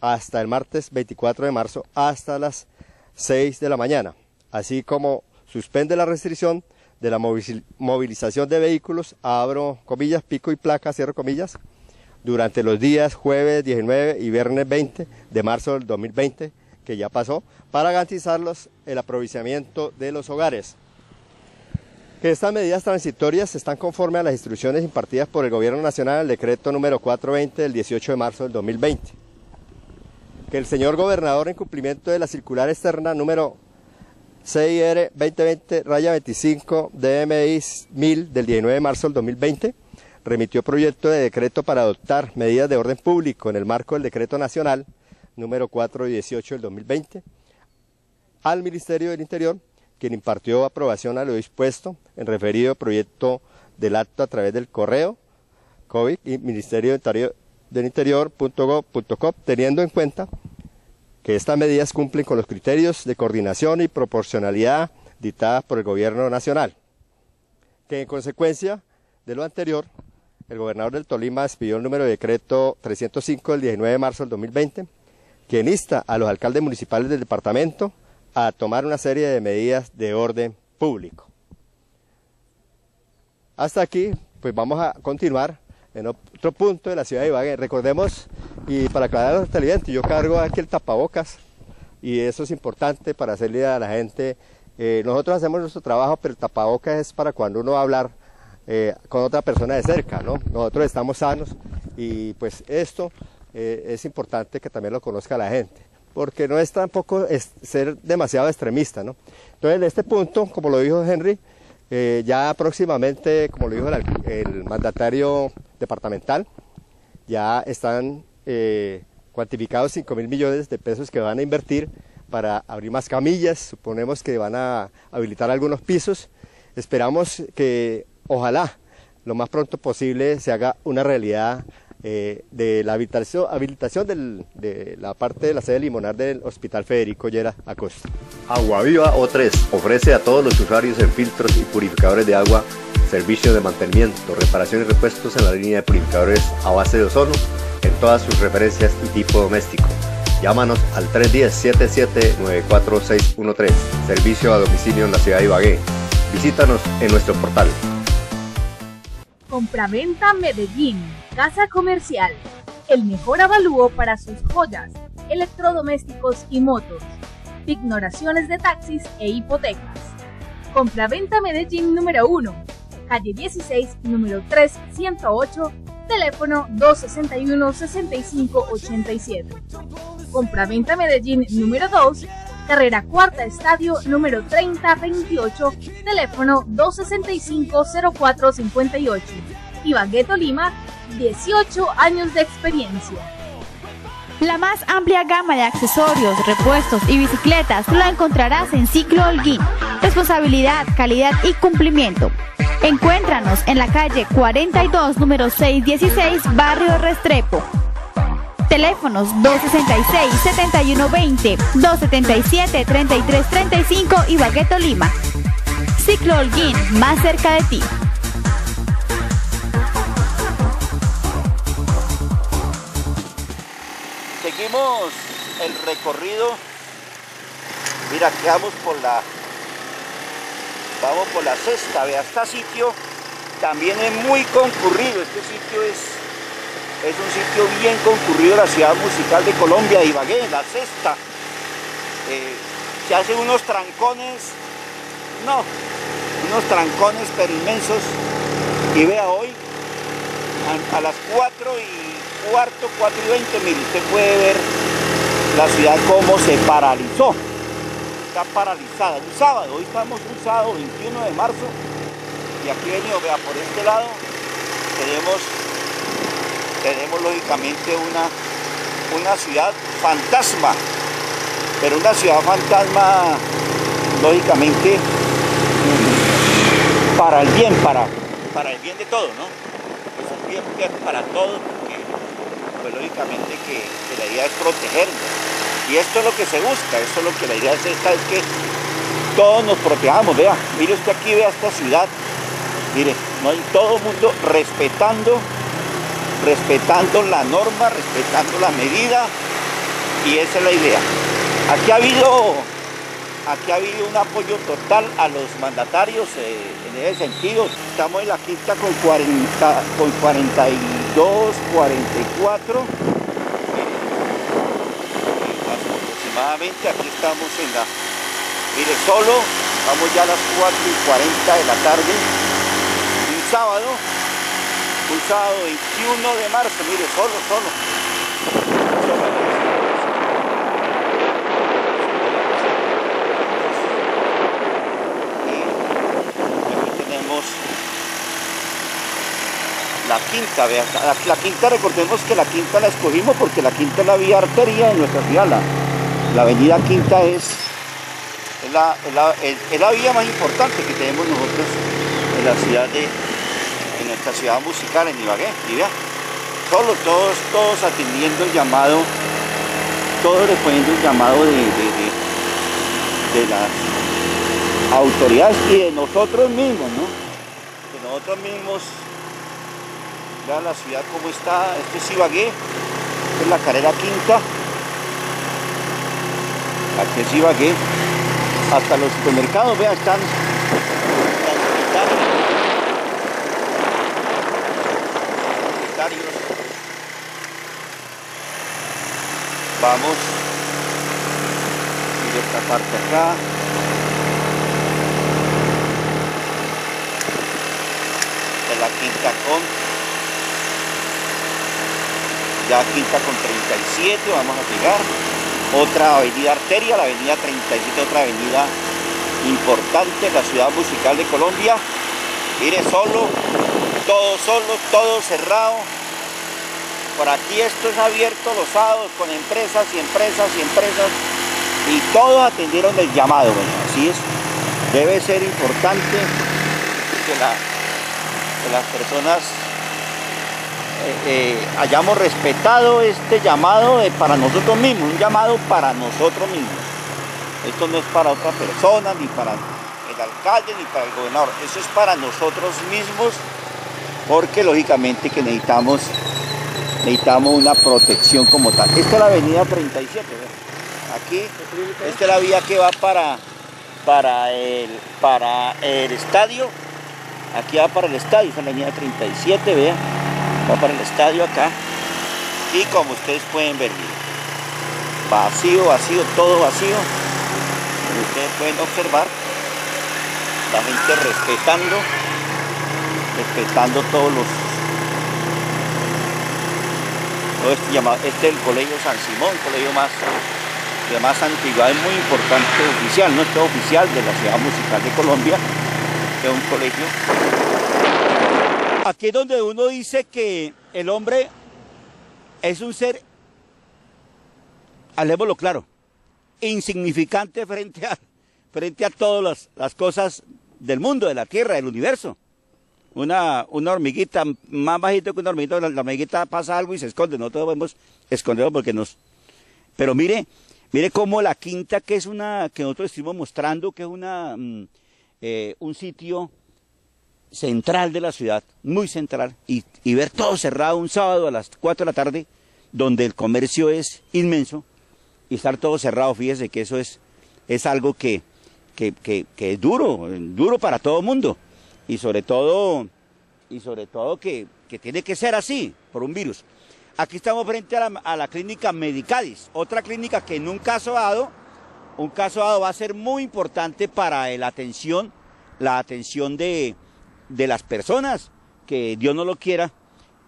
hasta el martes 24 de marzo hasta las 6 de la mañana, así como suspende la restricción de la movilización de vehículos, abro comillas, pico y placa, cierro comillas, durante los días jueves 19 y viernes 20 de marzo del 2020, que ya pasó, para garantizarlos el aprovisionamiento de los hogares. Que estas medidas transitorias están conforme a las instrucciones impartidas por el Gobierno Nacional el decreto número 420 del 18 de marzo del 2020. Que el señor gobernador en cumplimiento de la circular externa número CIR 2020-25 DMI 1000 del 19 de marzo del 2020 remitió proyecto de decreto para adoptar medidas de orden público en el marco del decreto nacional número 418 del 2020 al Ministerio del Interior, quien impartió aprobación a lo dispuesto en referido proyecto del acto a través del correo COVID y Ministerio del Interior.gov.co, teniendo en cuenta que estas medidas cumplen con los criterios de coordinación y proporcionalidad dictadas por el Gobierno Nacional. Que en consecuencia de lo anterior, el gobernador del Tolima despidió el número de decreto 305 del 19 de marzo del 2020, quien insta a los alcaldes municipales del departamento a tomar una serie de medidas de orden público. Hasta aquí, pues vamos a continuar en otro punto de la ciudad de Ibagué. Recordemos, y para aclarar a los televidentes, yo cargo aquí el tapabocas y eso es importante para hacerle a la gente. Eh, nosotros hacemos nuestro trabajo, pero el tapabocas es para cuando uno va a hablar eh, con otra persona de cerca, ¿no? Nosotros estamos sanos y pues esto eh, es importante que también lo conozca la gente, porque no es tampoco ser demasiado extremista, ¿no? Entonces, en este punto, como lo dijo Henry, eh, ya próximamente, como lo dijo el, mandatario departamental, ya están cuantificados 5 mil millones de pesos que van a invertir para abrir más camillas, suponemos que van a habilitar algunos pisos, esperamos que ojalá lo más pronto posible se haga una realidad eh, de la habilitación, de la parte de la sede limonar del Hospital Federico Llera Acosta. Agua Viva O3 ofrece a todos los usuarios en filtros y purificadores de agua servicios de mantenimiento, reparación y repuestos en la línea de purificadores a base de ozono en todas sus referencias y tipo doméstico. Llámanos al 310-77-94613, servicio a domicilio en la ciudad de Ibagué. Visítanos en nuestro portal Compraventa Medellín, Casa Comercial. El mejor avalúo para sus joyas, electrodomésticos y motos. Ignoraciones de taxis e hipotecas. Compraventa Medellín número 1, calle 16, número 3, 108, teléfono 261-6587. Compraventa Medellín número 2, carrera cuarta estadio número 3028, teléfono 265-0458. Ibagué Lima, 18 años de experiencia. La más amplia gama de accesorios, repuestos y bicicletas la encontrarás en Ciclo Holguín. Responsabilidad, calidad y cumplimiento. Encuéntranos en la calle 42, número 616, Barrio Restrepo. Teléfonos 266-7120, 277-3335 y Bagueto Lima. Ciclo Holguín, más cerca de ti. Seguimos el recorrido. Mira, que vamos por la vamos por la sexta, vea, este sitio también es muy concurrido, este sitio es es un sitio bien concurrido la ciudad musical de Colombia, Ibagué, la sexta. Eh, se hacen unos trancones, no, unos trancones pero inmensos. Y vea hoy, a, las 4 y cuarto, 4 y 20 mil, usted puede ver la ciudad como se paralizó. Está paralizada, un sábado, hoy estamos un sábado 21 de marzo y aquí venido, vea, por este lado tenemos tenemos lógicamente una, una ciudad fantasma, pero una ciudad fantasma lógicamente para el bien, para, para el bien de todos, ¿no? Es un bien para todos, porque pues, lógicamente que, la idea es protegernos. Y esto es lo que se busca, esto es lo que la idea es esta, es que todos nos protejamos, vea, mire usted aquí, vea esta ciudad, mire, no hay todo el mundo respetando respetando la norma, respetando la medida y esa es la idea. Aquí ha habido, aquí ha habido un apoyo total a los mandatarios eh, en ese sentido. Estamos en la quinta con, 40, con 42, 44. aproximadamente aquí estamos en la, mire, solo, vamos ya a las 4 y 40 de la tarde, un sábado, sábado 21 de marzo, mire, solo, solo. Tenemos la quinta, vea, la, quinta recordemos que la quinta la escogimos porque la quinta es la vía arteria de nuestra ciudad, la, avenida quinta es, es la, vía más importante que tenemos nosotros en la ciudad de, en nuestra ciudad musical, en Ibagué. Vea, todos, todos, todos atendiendo el llamado, todos respondiendo el llamado de, de, las autoridades y de nosotros mismos, ¿no? De nosotros mismos, vea la ciudad como está, este es Ibagué, es la carrera quinta, aquí es Ibagué, hasta los supermercados, vean, están Vamos de esta parte acá. De la quinta con ya quinta con 37 vamos a llegar otra avenida arteria, la avenida 37, otra avenida importante, la ciudad musical de Colombia. Mire, solo, todo solo, todo cerrado. Por aquí esto es abierto los sábados con empresas y empresas y empresas y todos atendieron el llamado. así es, debe ser importante que, las personas eh, eh, hayamos respetado este llamado para nosotros mismos, un llamado para nosotros mismos. Esto no es para otra persona, ni para el alcalde, ni para el gobernador. Eso es para nosotros mismos, porque lógicamente que necesitamos, necesitamos una protección como tal. Esta es la avenida 37, aquí, esta es la vía que va para, para, el, para el estadio, aquí va para el estadio, esta es la avenida 37, vean, va para el estadio acá, y como ustedes pueden ver, vacío, vacío, todo vacío, ustedes pueden observar, la gente respetando, respetando todos los todo este es el colegio San Simón, colegio más de más antigüedad, es muy importante oficial, no es oficial de la ciudad musical de Colombia, es un colegio. Aquí es donde uno dice que el hombre es un ser, hablemoslo claro, insignificante frente a, frente a todas las, cosas del mundo, de la tierra, del universo. Una, una hormiguita más bajito que una hormiguita, la, hormiguita pasa algo y se esconde, no todos podemos esconderlo porque nos... Pero mire, mire cómo la quinta, que es una, que nosotros estuvimos mostrando, que es una, mm, eh, un sitio central de la ciudad, muy central, y, y ver todo cerrado un sábado a las 4 de la tarde, donde el comercio es inmenso, y estar todo cerrado, fíjese que eso es, es algo que, que, es duro, duro para todo el mundo. Y sobre todo, y sobre todo que, tiene que ser así, por un virus. Aquí estamos frente a la, a la, clínica Medicadis, otra clínica que en un caso dado, un caso dado va a ser muy importante para la atención, la atención de, de las personas, que Dios no lo quiera,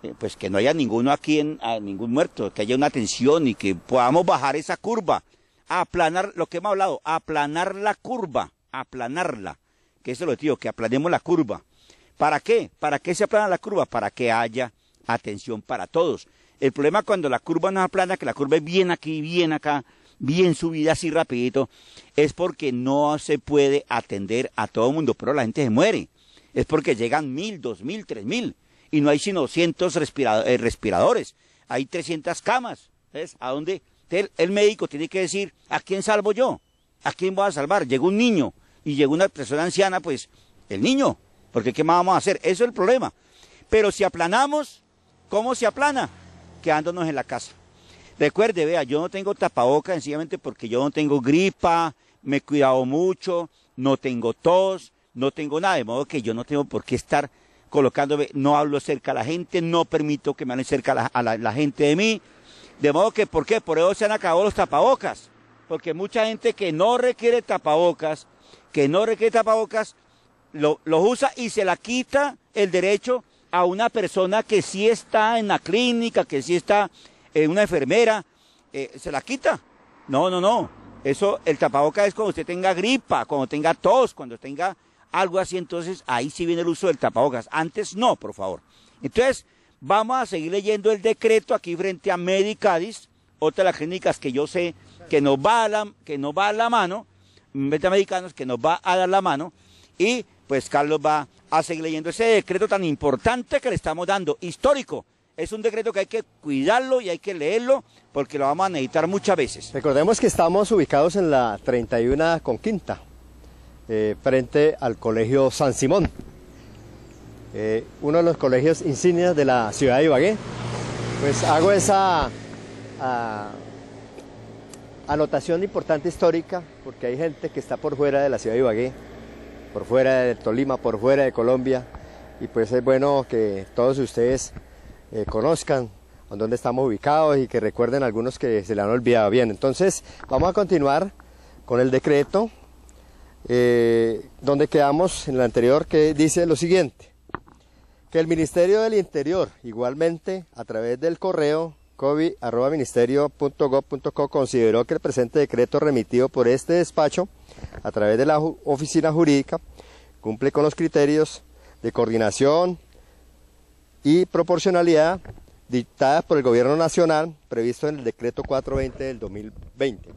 eh, pues que no haya ninguno aquí, en, ningún muerto, que haya una atención y que podamos bajar esa curva, aplanar, lo que hemos hablado, aplanar la curva, aplanarla, que es el objetivo, que aplanemos la curva. ¿Para qué? ¿Para qué se aplana la curva? Para que haya atención para todos. El problema cuando la curva no aplana, que la curva es bien aquí, bien acá, bien subida así rapidito, es porque no se puede atender a todo el mundo, pero la gente se muere. Es porque llegan mil, dos mil, tres mil y no hay sino 200 eh, respiradores, hay 300 camas. ¿ves? ¿A dónde? El, médico tiene que decir, ¿a quién salvo yo? ¿A quién voy a salvar? Llegó un niño y llegó una persona anciana, pues el niño, porque ¿qué más vamos a hacer? Eso es el problema. Pero si aplanamos, ¿cómo se aplana? Quedándonos en la casa. Recuerde, vea, yo no tengo tapaboca sencillamente porque yo no tengo gripa, me he cuidado mucho, no tengo tos, no tengo nada, de modo que yo no tengo por qué estar colocándome, no hablo cerca a la gente, no permito que me hablen cerca a la, gente de mí. De modo que, ¿por qué? Por eso se han acabado los tapabocas. Porque mucha gente que no requiere tapabocas, que no requiere tapabocas, los lo usa y se la quita el derecho a una persona que sí está en la clínica, que sí está en una enfermera, eh, se la quita. No, no, no. Eso, el tapabocas es cuando usted tenga gripa, cuando tenga tos, cuando tenga algo así, entonces ahí sí viene el uso del tapabocas. Antes no, por favor. Entonces, vamos a seguir leyendo el decreto aquí frente a Medicadis, otra de las clínicas que yo sé que nos va que nos va a la mano. Que nos va a dar la mano y pues Carlos va a seguir leyendo ese decreto tan importante que le estamos dando, histórico. Es un decreto que hay que cuidarlo y hay que leerlo porque lo vamos a necesitar muchas veces. Recordemos que estamos ubicados en la 31 con Quinta, eh, frente al Colegio San Simón, eh, uno de los colegios insignias de la ciudad de Ibagué. Pues hago esa ah, anotación importante histórica porque hay gente que está por fuera de la ciudad de Ibagué, por fuera de Tolima, por fuera de Colombia y pues es bueno que todos ustedes eh, conozcan dónde estamos ubicados y que recuerden algunos que se le han olvidado. Bien, entonces vamos a continuar con el decreto eh, donde quedamos en el anterior que dice lo siguiente, que el Ministerio del Interior igualmente a través del correo covid.ministerio.gov.co consideró que el presente decreto remitido por este despacho a través de la oficina jurídica cumple con los criterios de coordinación y proporcionalidad dictadas por el Gobierno Nacional previsto en el decreto 420 del 2020.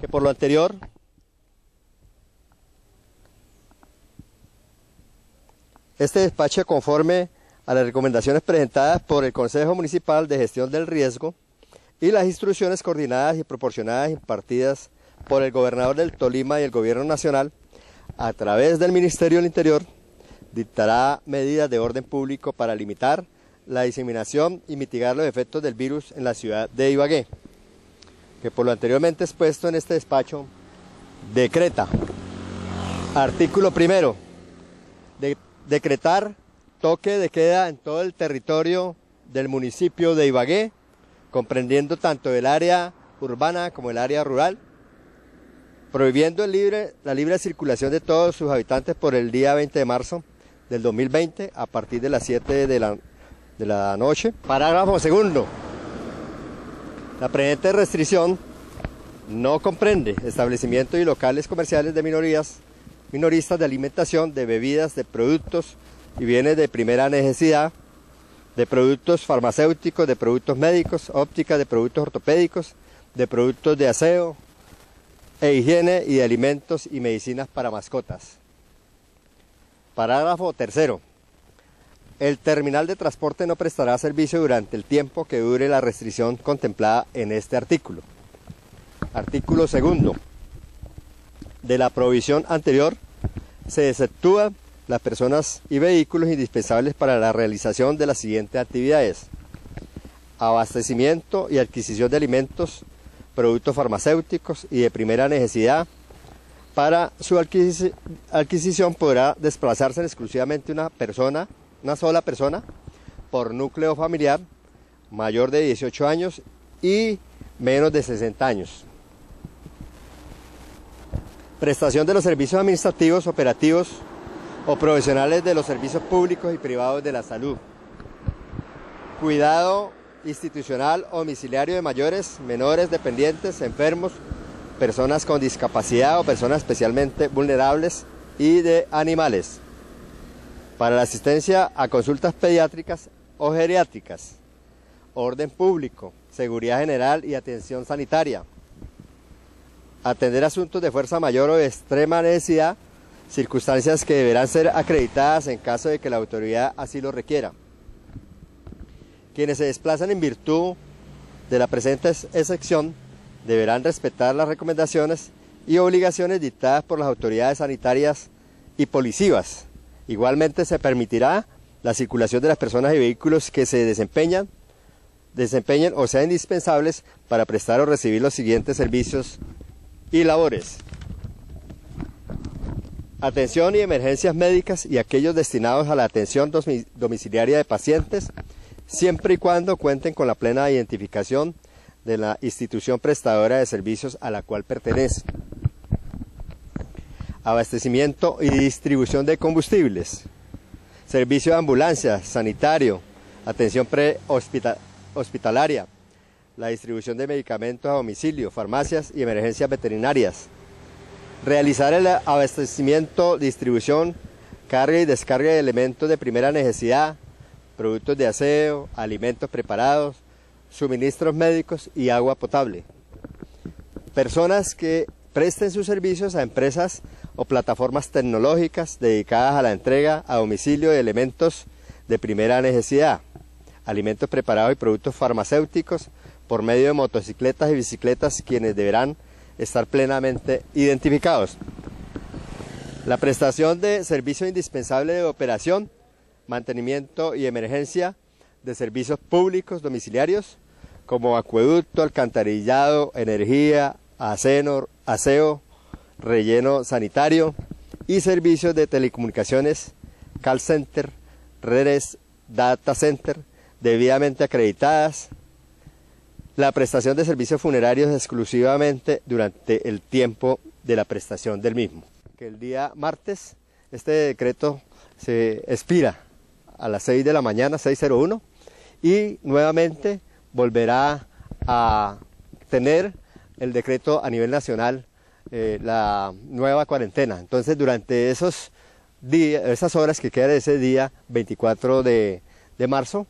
Que por lo anterior este despacho conforme a las recomendaciones presentadas por el Consejo Municipal de Gestión del Riesgo y las instrucciones coordinadas y proporcionadas impartidas por el gobernador del Tolima y el Gobierno Nacional a través del Ministerio del Interior, dictará medidas de orden público para limitar la diseminación y mitigar los efectos del virus en la ciudad de Ibagué, que por lo anteriormente expuesto en este despacho, decreta, artículo primero, de, decretar toque de queda en todo el territorio del municipio de Ibagué, comprendiendo tanto el área urbana como el área rural, prohibiendo el libre, la libre circulación de todos sus habitantes por el día 20 de marzo del 2020 a partir de las 7 de la, de la noche. Parágrafo segundo. La presente restricción no comprende establecimientos y locales comerciales de minorías, minoristas de alimentación, de bebidas, de productos, y bienes de primera necesidad, de productos farmacéuticos, de productos médicos, óptica, de productos ortopédicos, de productos de aseo e higiene y de alimentos y medicinas para mascotas. Parágrafo tercero. El terminal de transporte no prestará servicio durante el tiempo que dure la restricción contemplada en este artículo. Artículo segundo. De la provisión anterior se exceptúa las personas y vehículos indispensables para la realización de las siguientes actividades. Abastecimiento y adquisición de alimentos, productos farmacéuticos y de primera necesidad. Para su adquisición podrá desplazarse exclusivamente una persona, una sola persona, por núcleo familiar, mayor de 18 años y menos de 60 años. Prestación de los servicios administrativos, operativos, o profesionales de los servicios públicos y privados de la salud. Cuidado institucional o domiciliario de mayores, menores, dependientes, enfermos, personas con discapacidad o personas especialmente vulnerables y de animales. Para la asistencia a consultas pediátricas o geriátricas, orden público, seguridad general y atención sanitaria. Atender asuntos de fuerza mayor o de extrema necesidad circunstancias que deberán ser acreditadas en caso de que la autoridad así lo requiera. Quienes se desplazan en virtud de la presente excepción deberán respetar las recomendaciones y obligaciones dictadas por las autoridades sanitarias y policivas. Igualmente se permitirá la circulación de las personas y vehículos que se desempeñan, desempeñen o sean indispensables para prestar o recibir los siguientes servicios y labores atención y emergencias médicas y aquellos destinados a la atención domiciliaria de pacientes, siempre y cuando cuenten con la plena identificación de la institución prestadora de servicios a la cual pertenece. Abastecimiento y distribución de combustibles. Servicio de ambulancia, sanitario, atención prehospitalaria, la distribución de medicamentos a domicilio, farmacias y emergencias veterinarias realizar el abastecimiento, distribución, carga y descarga de elementos de primera necesidad, productos de aseo, alimentos preparados, suministros médicos y agua potable. personas que presten sus servicios a empresas o plataformas tecnológicas dedicadas a la entrega a domicilio de elementos de primera necesidad, alimentos preparados y productos farmacéuticos por medio de motocicletas y bicicletas quienes deberán estar plenamente identificados. La prestación de servicio indispensable de operación, mantenimiento y emergencia de servicios públicos domiciliarios como acueducto, alcantarillado, energía, aseo, relleno sanitario y servicios de telecomunicaciones, call center, redes data center debidamente acreditadas, la prestación de servicios funerarios exclusivamente durante el tiempo de la prestación del mismo. Que el día martes este decreto se expira a las 6 de la mañana, 6.01, y nuevamente volverá a tener el decreto a nivel nacional eh, la nueva cuarentena. Entonces, durante esos días, esas horas que quedan de ese día 24 de, marzo,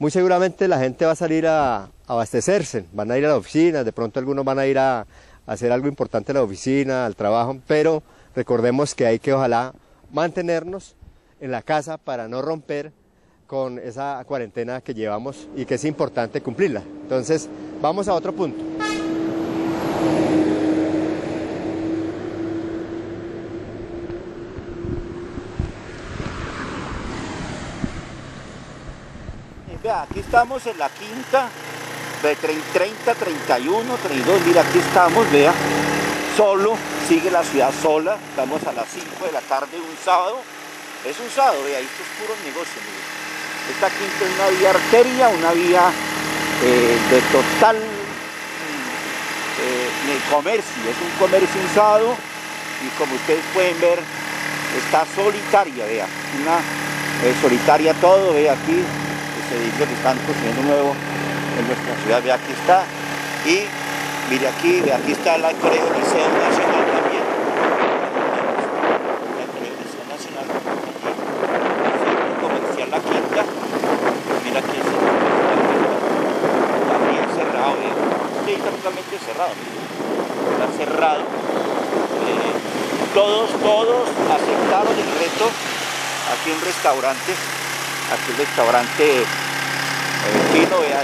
muy seguramente la gente va a salir a, abastecerse, van a ir a la oficina, de pronto algunos van a ir a, a hacer algo importante en la oficina, al trabajo, pero recordemos que hay que ojalá mantenernos en la casa para no romper con esa cuarentena que llevamos y que es importante cumplirla. Entonces, vamos a otro punto. Aquí estamos en la quinta de 30, 31, 32, mira, aquí estamos, vea, solo, sigue la ciudad sola, estamos a las 5 de la tarde un sábado, es un sábado, vea, esto es puro negocio, mire. Esta quinta es una vía arteria, una vía eh, de total eh, comercio, es un comercio un sábado y como ustedes pueden ver, está solitaria, vea, una eh, solitaria todo, vea aquí, edificios que están construyendo nuevo en nuestra ciudad, ve aquí está. Y mire aquí, ve aquí está la Colegio Liceo Nacional también. La Colegio Liceo Nacional, allí, comercial La Quinta. Mira aquí el también cerrado, ve. Sí, está totalmente cerrado, mire. Está cerrado. Eh, todos, todos aceptaron el reto aquí en restaurante aquí el restaurante vea,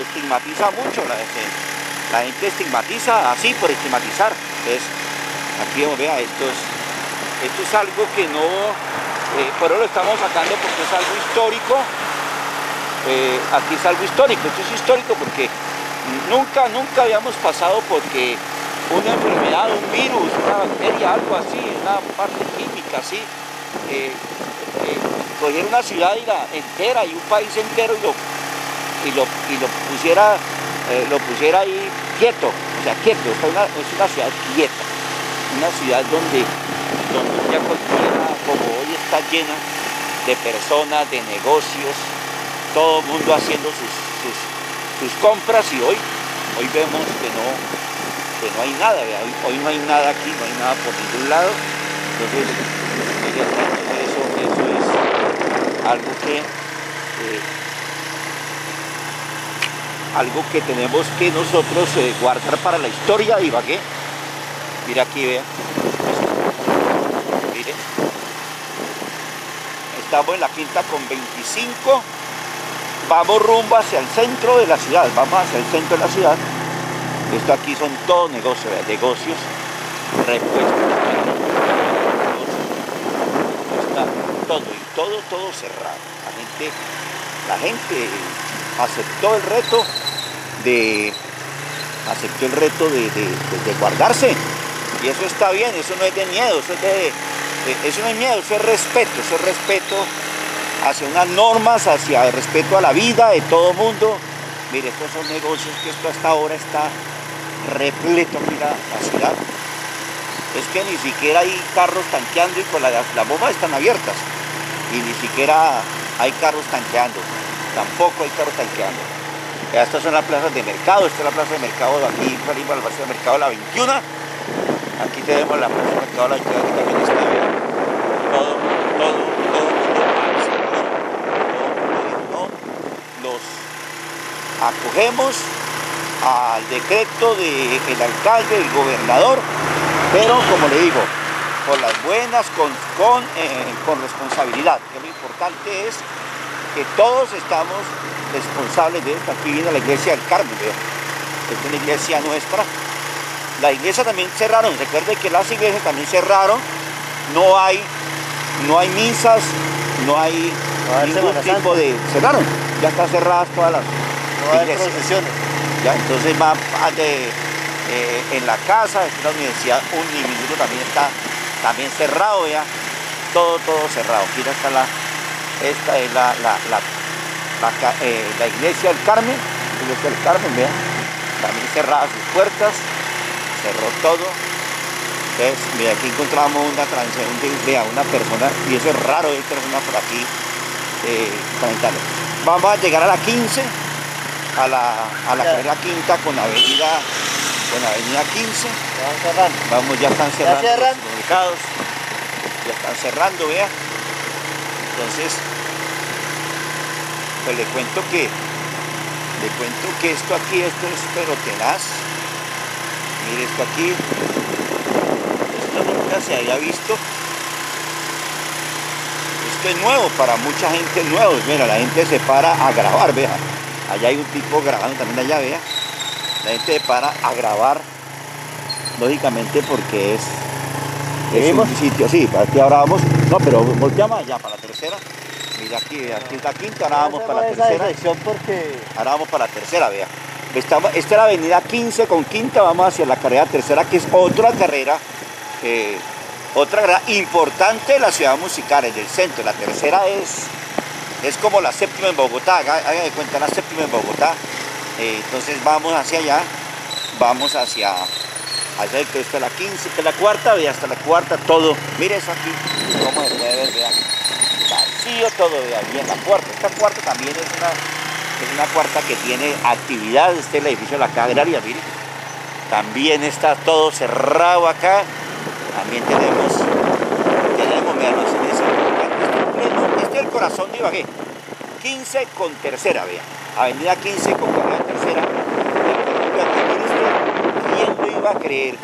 estigmatiza mucho la gente, la gente estigmatiza así por estigmatizar. Entonces, aquí vea, esto es, esto es algo que no, eh, lo estamos sacando porque es algo histórico. Eh, aquí es algo histórico, esto es histórico porque nunca, nunca habíamos pasado porque una enfermedad, un virus, una bacteria, algo así, una parte química así, eh, una ciudad entera y un país entero y lo, y lo, y lo pusiera, eh, lo pusiera ahí quieto, o sea, quieto, es una, ciudad quieta, una ciudad donde, donde ya cualquiera, como hoy está llena de personas, de negocios, todo el mundo haciendo sus, sus, sus compras y hoy, hoy vemos que no, que no hay nada, hoy, no hay nada aquí, no hay nada por ningún lado. Entonces, eso, es algo que eh, algo que tenemos que nosotros eh, guardar para la historia de Ibagué. Mira aquí, vean. Miren. Estamos en la quinta con 25. Vamos rumbo hacia el centro de la ciudad. Vamos hacia el centro de la ciudad. Esto aquí son todos negocios, negocios, repuestos, todo y todo, todo cerrado. La gente, la gente aceptó el reto de aceptó el reto de, guardarse. Y eso está bien, eso no es de miedo, eso, es de, eso no es miedo, eso es respeto, eso es respeto hacia unas normas, hacia el respeto a la vida de todo mundo. Mire, estos son negocios que esto hasta ahora está repleto aquí la, ciudad. Es que ni siquiera hay carros tanqueando y con la, las bombas están abiertas. Y ni siquiera hay carros tanqueando. Tampoco hay carros tanqueando. Estas son las plazas de mercado. Esta es la plaza de mercado de aquí. Salimos a la plaza de mercado la 21. Aquí tenemos la plaza de mercado la 21 que también está bien. Todo, todo, todo, todo, todo, todo, todo, todo, todo Los acogemos al decreto del alcalde, del gobernador, pero como le digo, con las buenas, con, con, eh, con responsabilidad, que lo importante es que todos estamos responsables de esto. Aquí viene la iglesia del Carmen, es una iglesia nuestra. La iglesia también cerraron, recuerde que las iglesias también cerraron, no hay, no hay misas, no hay ningún tipo de... cerraron, ya están cerradas todas las no hay procesiones. Ya, entonces va de, eh, en la casa, en la universidad, un minuto también está también cerrado ya, todo, todo cerrado. Aquí está la, esta es la, la, la, eh, la, iglesia del Carmen, la iglesia del Carmen, vean, también cerradas sus puertas, cerró todo. Entonces, mira, aquí encontramos una transeúnte, vea, una persona, y eso es raro, hay personas por aquí eh, Vamos a llegar a la 15, a la, a la carrera quinta con avenida, con avenida 15. Vamos, ya están cerrando ¿Ya los mercados, ya están cerrando, vea. Entonces, pues le cuento que, le cuento que esto aquí, esto es pero tenaz. Mire esto aquí, esto nunca se había visto. Esto es nuevo, para mucha gente nuevo. Mira, la gente se para a grabar, vea. Allá hay un tipo grabando también allá, vea. La gente se para a grabar, lógicamente porque es, es un sitio, sí, aquí ahora vamos, no, pero volteamos allá para la tercera. Mira aquí, aquí es la quinta, ahora vamos para la tercera. porque... Ahora vamos para la tercera, vea. Estamos, esta es la avenida 15 con quinta, vamos hacia la carrera tercera, que es otra carrera, eh, otra carrera importante de la ciudad musical, en el centro. La tercera es, es como la séptima en Bogotá, hagan de cuenta la séptima en Bogotá. Eh, entonces vamos hacia allá, vamos hacia, hacia el la 15, que la cuarta, vea, hasta la cuarta, todo. Mire eso aquí, cómo se puede ver, vean. Vacío todo, vea, bien, la cuarta. Esta cuarta también es una es una cuarta que tiene actividad, este es el edificio de la caja agraria, mire. También está todo cerrado acá. También tenemos, tenemos, vean, el corazón de Ibagué. 15 con tercera, vea. Avenida 15 con carrera tercera. ¿Quién lo iba a creer?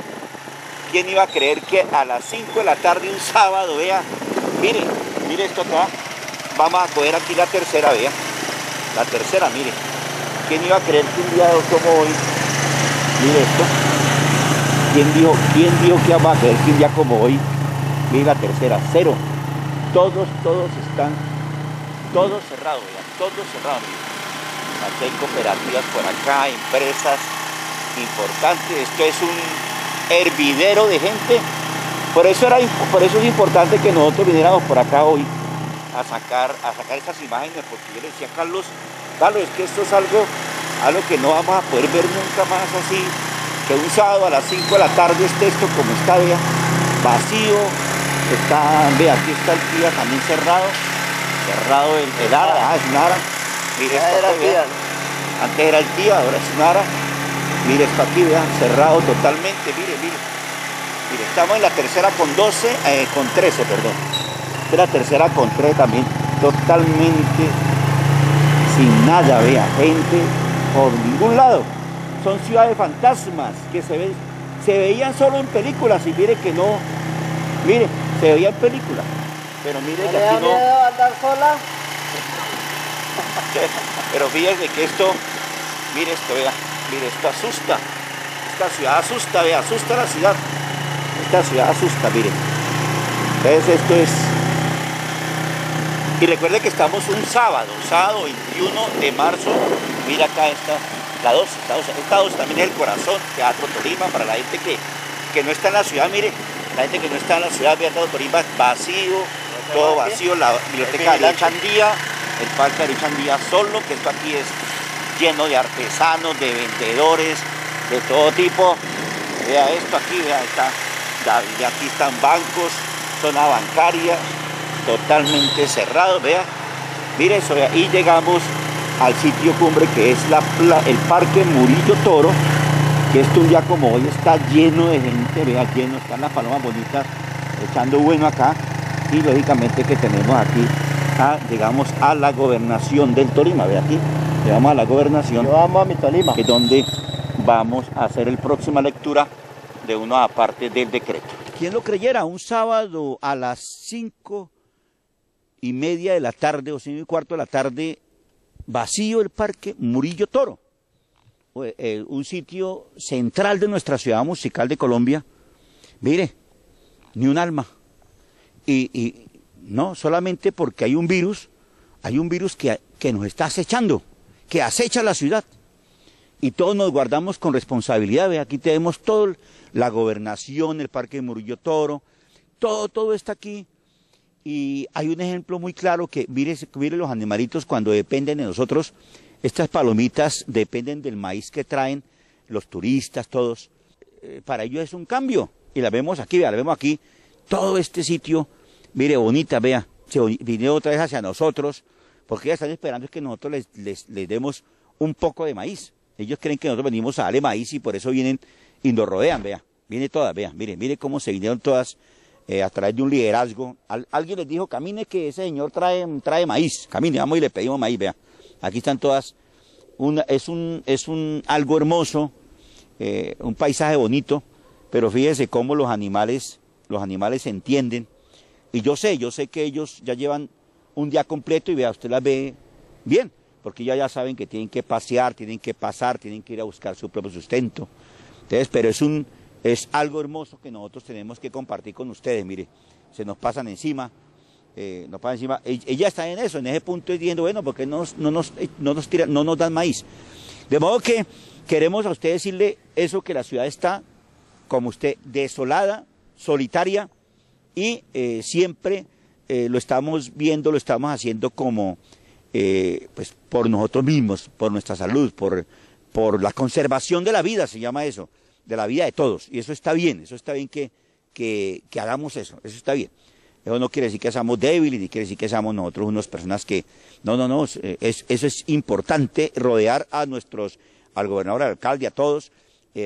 ¿Quién iba a creer que a las 5 de la tarde un sábado, vea? Mire, mire esto acá. Vamos a coger aquí la tercera, vea la tercera, mire. ¿Quién iba a creer que un día como hoy, mire esto, ¿quién dijo, quién dijo que iba a creer que un día como hoy, mire la tercera, cero. Todos, todos están, todos cerrados, todos cerrados. Hay cooperativas por acá, empresas importantes. Esto es un hervidero de gente. Por eso, era, por eso es importante que nosotros viniéramos por acá hoy a sacar, a sacar estas imágenes, porque yo le decía a Carlos, Carlos, es que esto es algo, algo que no vamos a poder ver nunca más así, que un sábado a las 5 de la tarde esté esto como está, vacío, está, vea, aquí está el día también cerrado, cerrado el, el ara, ah, es un ara, mire esto era vea, antes era el día, ahora es un ara, mire esto aquí, vea, cerrado totalmente, mire, mire, mire, estamos en la tercera con 12, eh, con 13, perdón, la tercera con tres también. Totalmente sin nada, vea, gente por ningún lado. Son ciudades fantasmas que se, ven, se veían solo en películas y mire que no, mire, se veía en películas, pero mire que aquí no... andar sola? pero fíjense que esto, mire esto, vea, mire, esto asusta, esta ciudad asusta, vea, asusta la ciudad, esta ciudad asusta, mire. Entonces esto es y recuerde que estamos un sábado, sábado 21 de marzo. Mira acá está la 2, esta 2, también es el corazón, Teatro Tolima, para la gente que, que no está en la ciudad, mire, la gente que no está en la ciudad, Teatro Tolima vacío, todo vacío, la biblioteca de Chandía, el parque de Chandía solo, que esto aquí es lleno de artesanos, de vendedores, de todo tipo. Vea esto aquí, vea, está, aquí están bancos, zona bancaria, totalmente cerrado, vea, mire eso, y llegamos al sitio cumbre que es la, el Parque Murillo Toro, que esto un día como hoy está lleno de gente, vea, lleno, están las palomas bonitas echando bueno acá, y lógicamente que tenemos aquí, llegamos a la gobernación del Tolima, ve aquí, Llevamos a la gobernación. Vamos a mi Tolima. Que es donde vamos a hacer el próxima lectura de una parte del decreto. ¿Quién lo creyera? Un sábado a las cinco y media de la tarde o cinco y cuarto de la tarde, vacío el parque Murillo Toro, eh, un sitio central de nuestra ciudad musical de Colombia. Mire, ni un alma. Y, no, solamente porque hay un virus, hay un virus que, que nos está acechando, que acecha la ciudad. Y todos nos guardamos con responsabilidad. Aquí tenemos todo, la gobernación, el Parque de Murillo Toro, todo, todo está aquí. Y hay un ejemplo muy claro que, mire, mire los animalitos cuando dependen de nosotros, estas palomitas dependen del maíz que traen los turistas, todos. Eh, para ellos es un cambio. Y la vemos aquí, vea, la vemos aquí, todo este sitio, mire, bonita, vea, se viene otra vez hacia nosotros, porque ya están esperando que nosotros les, les, demos un poco de maíz. Ellos creen que nosotros venimos a darle maíz y por eso vienen y nos rodean, vea, viene todas, vea, mire, mire cómo se vinieron todas eh, a través de un liderazgo. alguien les dijo, camine que ese señor trae, trae maíz, camine, vamos y le pedimos maíz, vea. Aquí están todas, es, un, es un algo hermoso, eh, un paisaje bonito, pero fíjese cómo los animales, los animales entienden. Y yo sé, yo sé que ellos ya llevan un día completo y vea, usted las ve bien, porque ya ya saben que tienen que pasear, tienen que pasar, tienen que ir a buscar su propio sustento. Entonces, pero es un, es algo hermoso que nosotros tenemos que compartir con ustedes, mire, se nos pasan encima, eh, nos pasan encima, ella está en eso, en ese punto diciendo, bueno, porque no no nos, no nos, no nos dan maíz. De modo que queremos a usted decirle eso que la ciudad está como usted, desolada, solitaria y eh, siempre eh, lo estamos viendo, lo estamos haciendo como eh, pues por nosotros mismos, por nuestra salud, por, por la conservación de la vida, se llama eso, de la vida de todos. Y eso está bien, eso está bien que, que, hagamos eso, eso está bien. Eso no quiere decir que seamos débiles, ni quiere decir que seamos nosotros unas personas que... No, no, no, es, eso es importante, rodear a nuestros, al gobernador, al alcalde, a todos,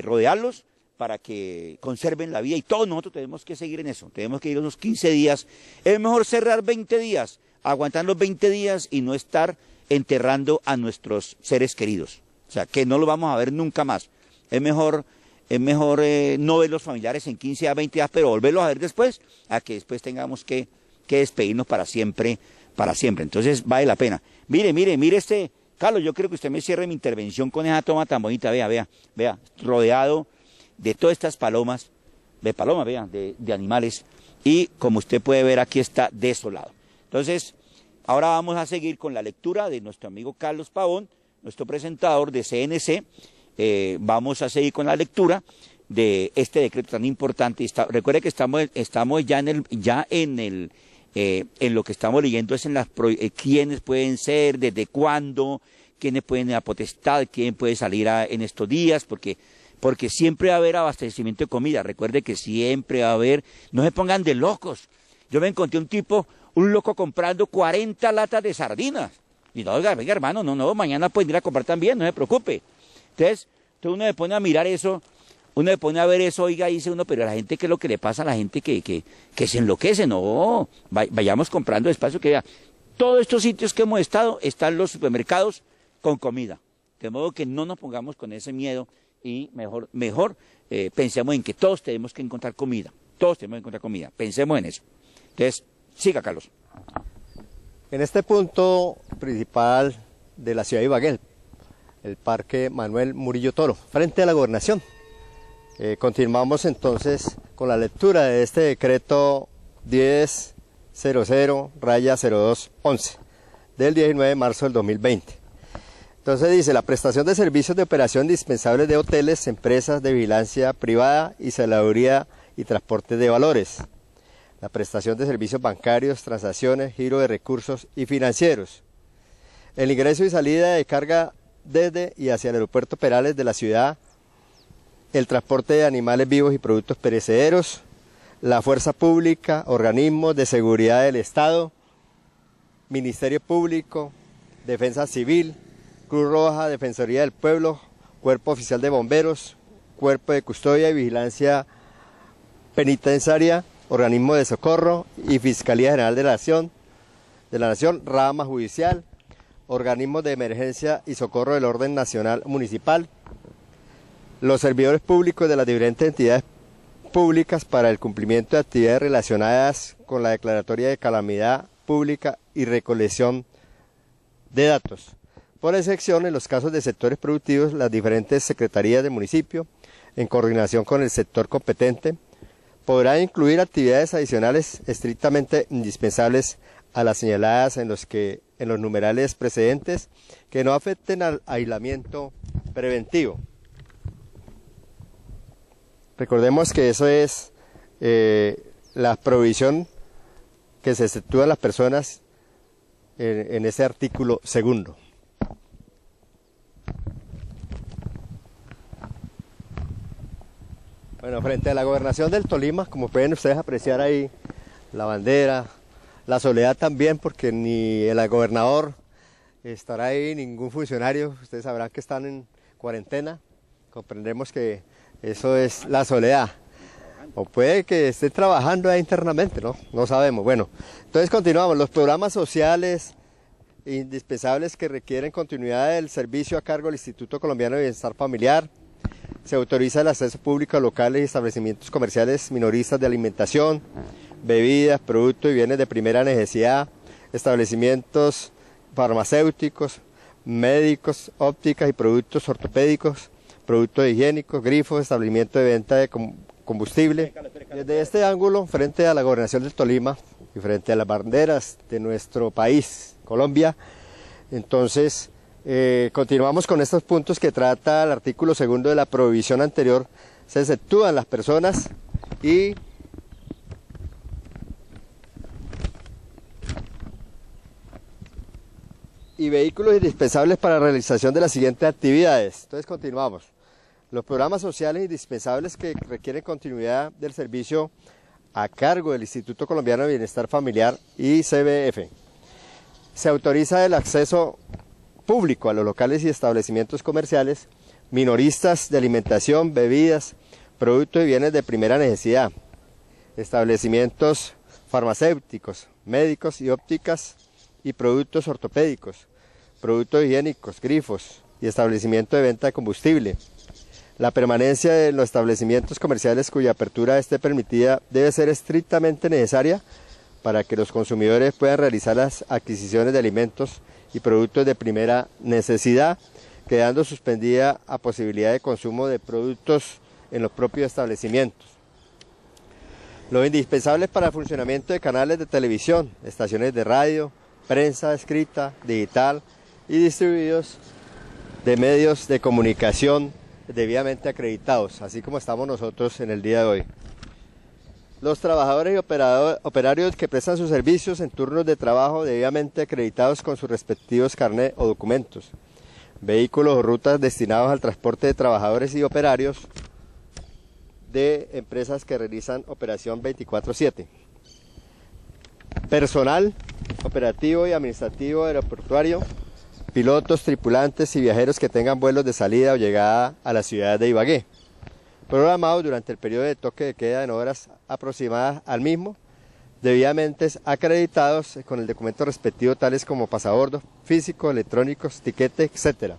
rodearlos para que conserven la vida. Y todos nosotros tenemos que seguir en eso, tenemos que ir unos 15 días, es mejor cerrar 20 días, aguantar los 20 días y no estar enterrando a nuestros seres queridos, o sea, que no lo vamos a ver nunca más, es mejor, es mejor eh, no ver los familiares en 15 a 20 días, pero volverlos a ver después, a que después tengamos que, que despedirnos para siempre, para siempre, entonces vale la pena. Mire, mire, mire este, Carlos, yo creo que usted me cierre mi intervención con esa toma tan bonita, vea, vea, vea, rodeado de todas estas palomas, de palomas, vean, de, animales, y como usted puede ver aquí está desolado. Entonces, ahora vamos a seguir con la lectura de nuestro amigo Carlos Pavón, nuestro presentador de CNC. Eh, vamos a seguir con la lectura de este decreto tan importante. recuerde que estamos, estamos ya en el, ya en el, eh, en lo que estamos leyendo es en las eh, quiénes pueden ser, desde cuándo, quiénes pueden ir a potestad, quién puede salir en estos días, porque porque siempre va a haber abastecimiento de comida. Recuerde que siempre va a haber, no se pongan de locos. Yo me encontré un tipo, un loco comprando 40 latas de sardinas. Y no, oiga, venga hermano, no, no, mañana pueden ir a comprar también, no se preocupe. Entonces, entonces uno se pone a mirar eso, uno se pone a ver eso, oiga, dice uno, pero a la gente, ¿qué es lo que le pasa a la gente que, que, se enloquece? No, vayamos comprando despacio que vea. Todos estos sitios que hemos estado están los supermercados con comida. De modo que no nos pongamos con ese miedo y mejor, mejor eh, pensemos en que todos tenemos que encontrar comida, todos tenemos que encontrar comida, pensemos en eso. Entonces, siga Carlos. En este punto principal de la ciudad de Ibagué, el Parque Manuel Murillo Toro, frente a la gobernación. Eh, continuamos entonces con la lectura de este decreto 1000 raya 0211 del 19 de marzo del 2020 entonces dice, la prestación de servicios de operación indispensables de hoteles, empresas de vigilancia privada y saladuría y transporte de valores. La prestación de servicios bancarios, transacciones, giro de recursos y financieros. El ingreso y salida de carga desde y hacia el aeropuerto Perales de la ciudad. El transporte de animales vivos y productos perecederos. La fuerza pública, organismos de seguridad del Estado, Ministerio Público, Defensa Civil, Cruz Roja, Defensoría del Pueblo, Cuerpo Oficial de Bomberos, Cuerpo de Custodia y Vigilancia Penitenciaria, Organismo de Socorro y Fiscalía General de la Nación, de la Nación, Rama Judicial, organismos de emergencia y socorro del orden nacional municipal, los servidores públicos de las diferentes entidades públicas para el cumplimiento de actividades relacionadas con la declaratoria de calamidad pública y recolección de datos. Por excepción, en los casos de sectores productivos, las diferentes secretarías de municipio, en coordinación con el sector competente, podrán incluir actividades adicionales estrictamente indispensables a las señaladas en los que en los numerales precedentes que no afecten al aislamiento preventivo. Recordemos que eso es eh, la provisión que se efectúa a las personas en, en ese artículo segundo. Bueno, frente a la gobernación del Tolima, como pueden ustedes apreciar ahí, la bandera, la soledad también, porque ni el gobernador estará ahí, ningún funcionario, ustedes sabrán que están en cuarentena, comprendemos que eso es la soledad. O puede que esté trabajando ahí internamente, ¿no? No sabemos. Bueno, entonces continuamos. Los programas sociales indispensables que requieren continuidad del servicio a cargo del Instituto Colombiano de Bienestar Familiar. Se autoriza el acceso público a locales y establecimientos comerciales minoristas de alimentación, bebidas, productos y bienes de primera necesidad, establecimientos farmacéuticos, médicos, ópticas y productos ortopédicos, productos higiénicos, grifos, establecimiento de venta de combustible. Desde este ángulo, frente a la gobernación del Tolima y frente a las banderas de nuestro país, Colombia, entonces eh, continuamos con estos puntos que trata el artículo segundo de la prohibición anterior. Se exceptúan las personas y y vehículos indispensables para la realización de las siguientes actividades. Entonces continuamos. Los programas sociales indispensables que requieren continuidad del servicio a cargo del Instituto Colombiano de Bienestar Familiar y CBF. Se autoriza el acceso público a los locales y establecimientos comerciales, minoristas de alimentación, bebidas, productos y bienes de primera necesidad, establecimientos farmacéuticos, médicos y ópticas y productos ortopédicos, productos higiénicos, grifos y establecimiento de venta de combustible, la permanencia de los establecimientos comerciales cuya apertura esté permitida debe ser estrictamente necesaria para que los consumidores puedan realizar las adquisiciones de alimentos y productos de primera necesidad, quedando suspendida a posibilidad de consumo de productos en los propios establecimientos. Lo indispensable para el funcionamiento de canales de televisión, estaciones de radio, prensa escrita, digital y distribuidos de medios de comunicación debidamente acreditados, así como estamos nosotros en el día de hoy. Los trabajadores y operarios que prestan sus servicios en turnos de trabajo debidamente acreditados con sus respectivos carnet o documentos. Vehículos o rutas destinados al transporte de trabajadores y operarios de empresas que realizan operación 24/7. Personal operativo y administrativo aeroportuario pilotos, tripulantes y viajeros que tengan vuelos de salida o llegada a la ciudad de Ibagué, programados durante el periodo de toque de queda en horas aproximadas al mismo, debidamente acreditados con el documento respectivo tales como pasabordo, físico, electrónicos, tiquete, etc.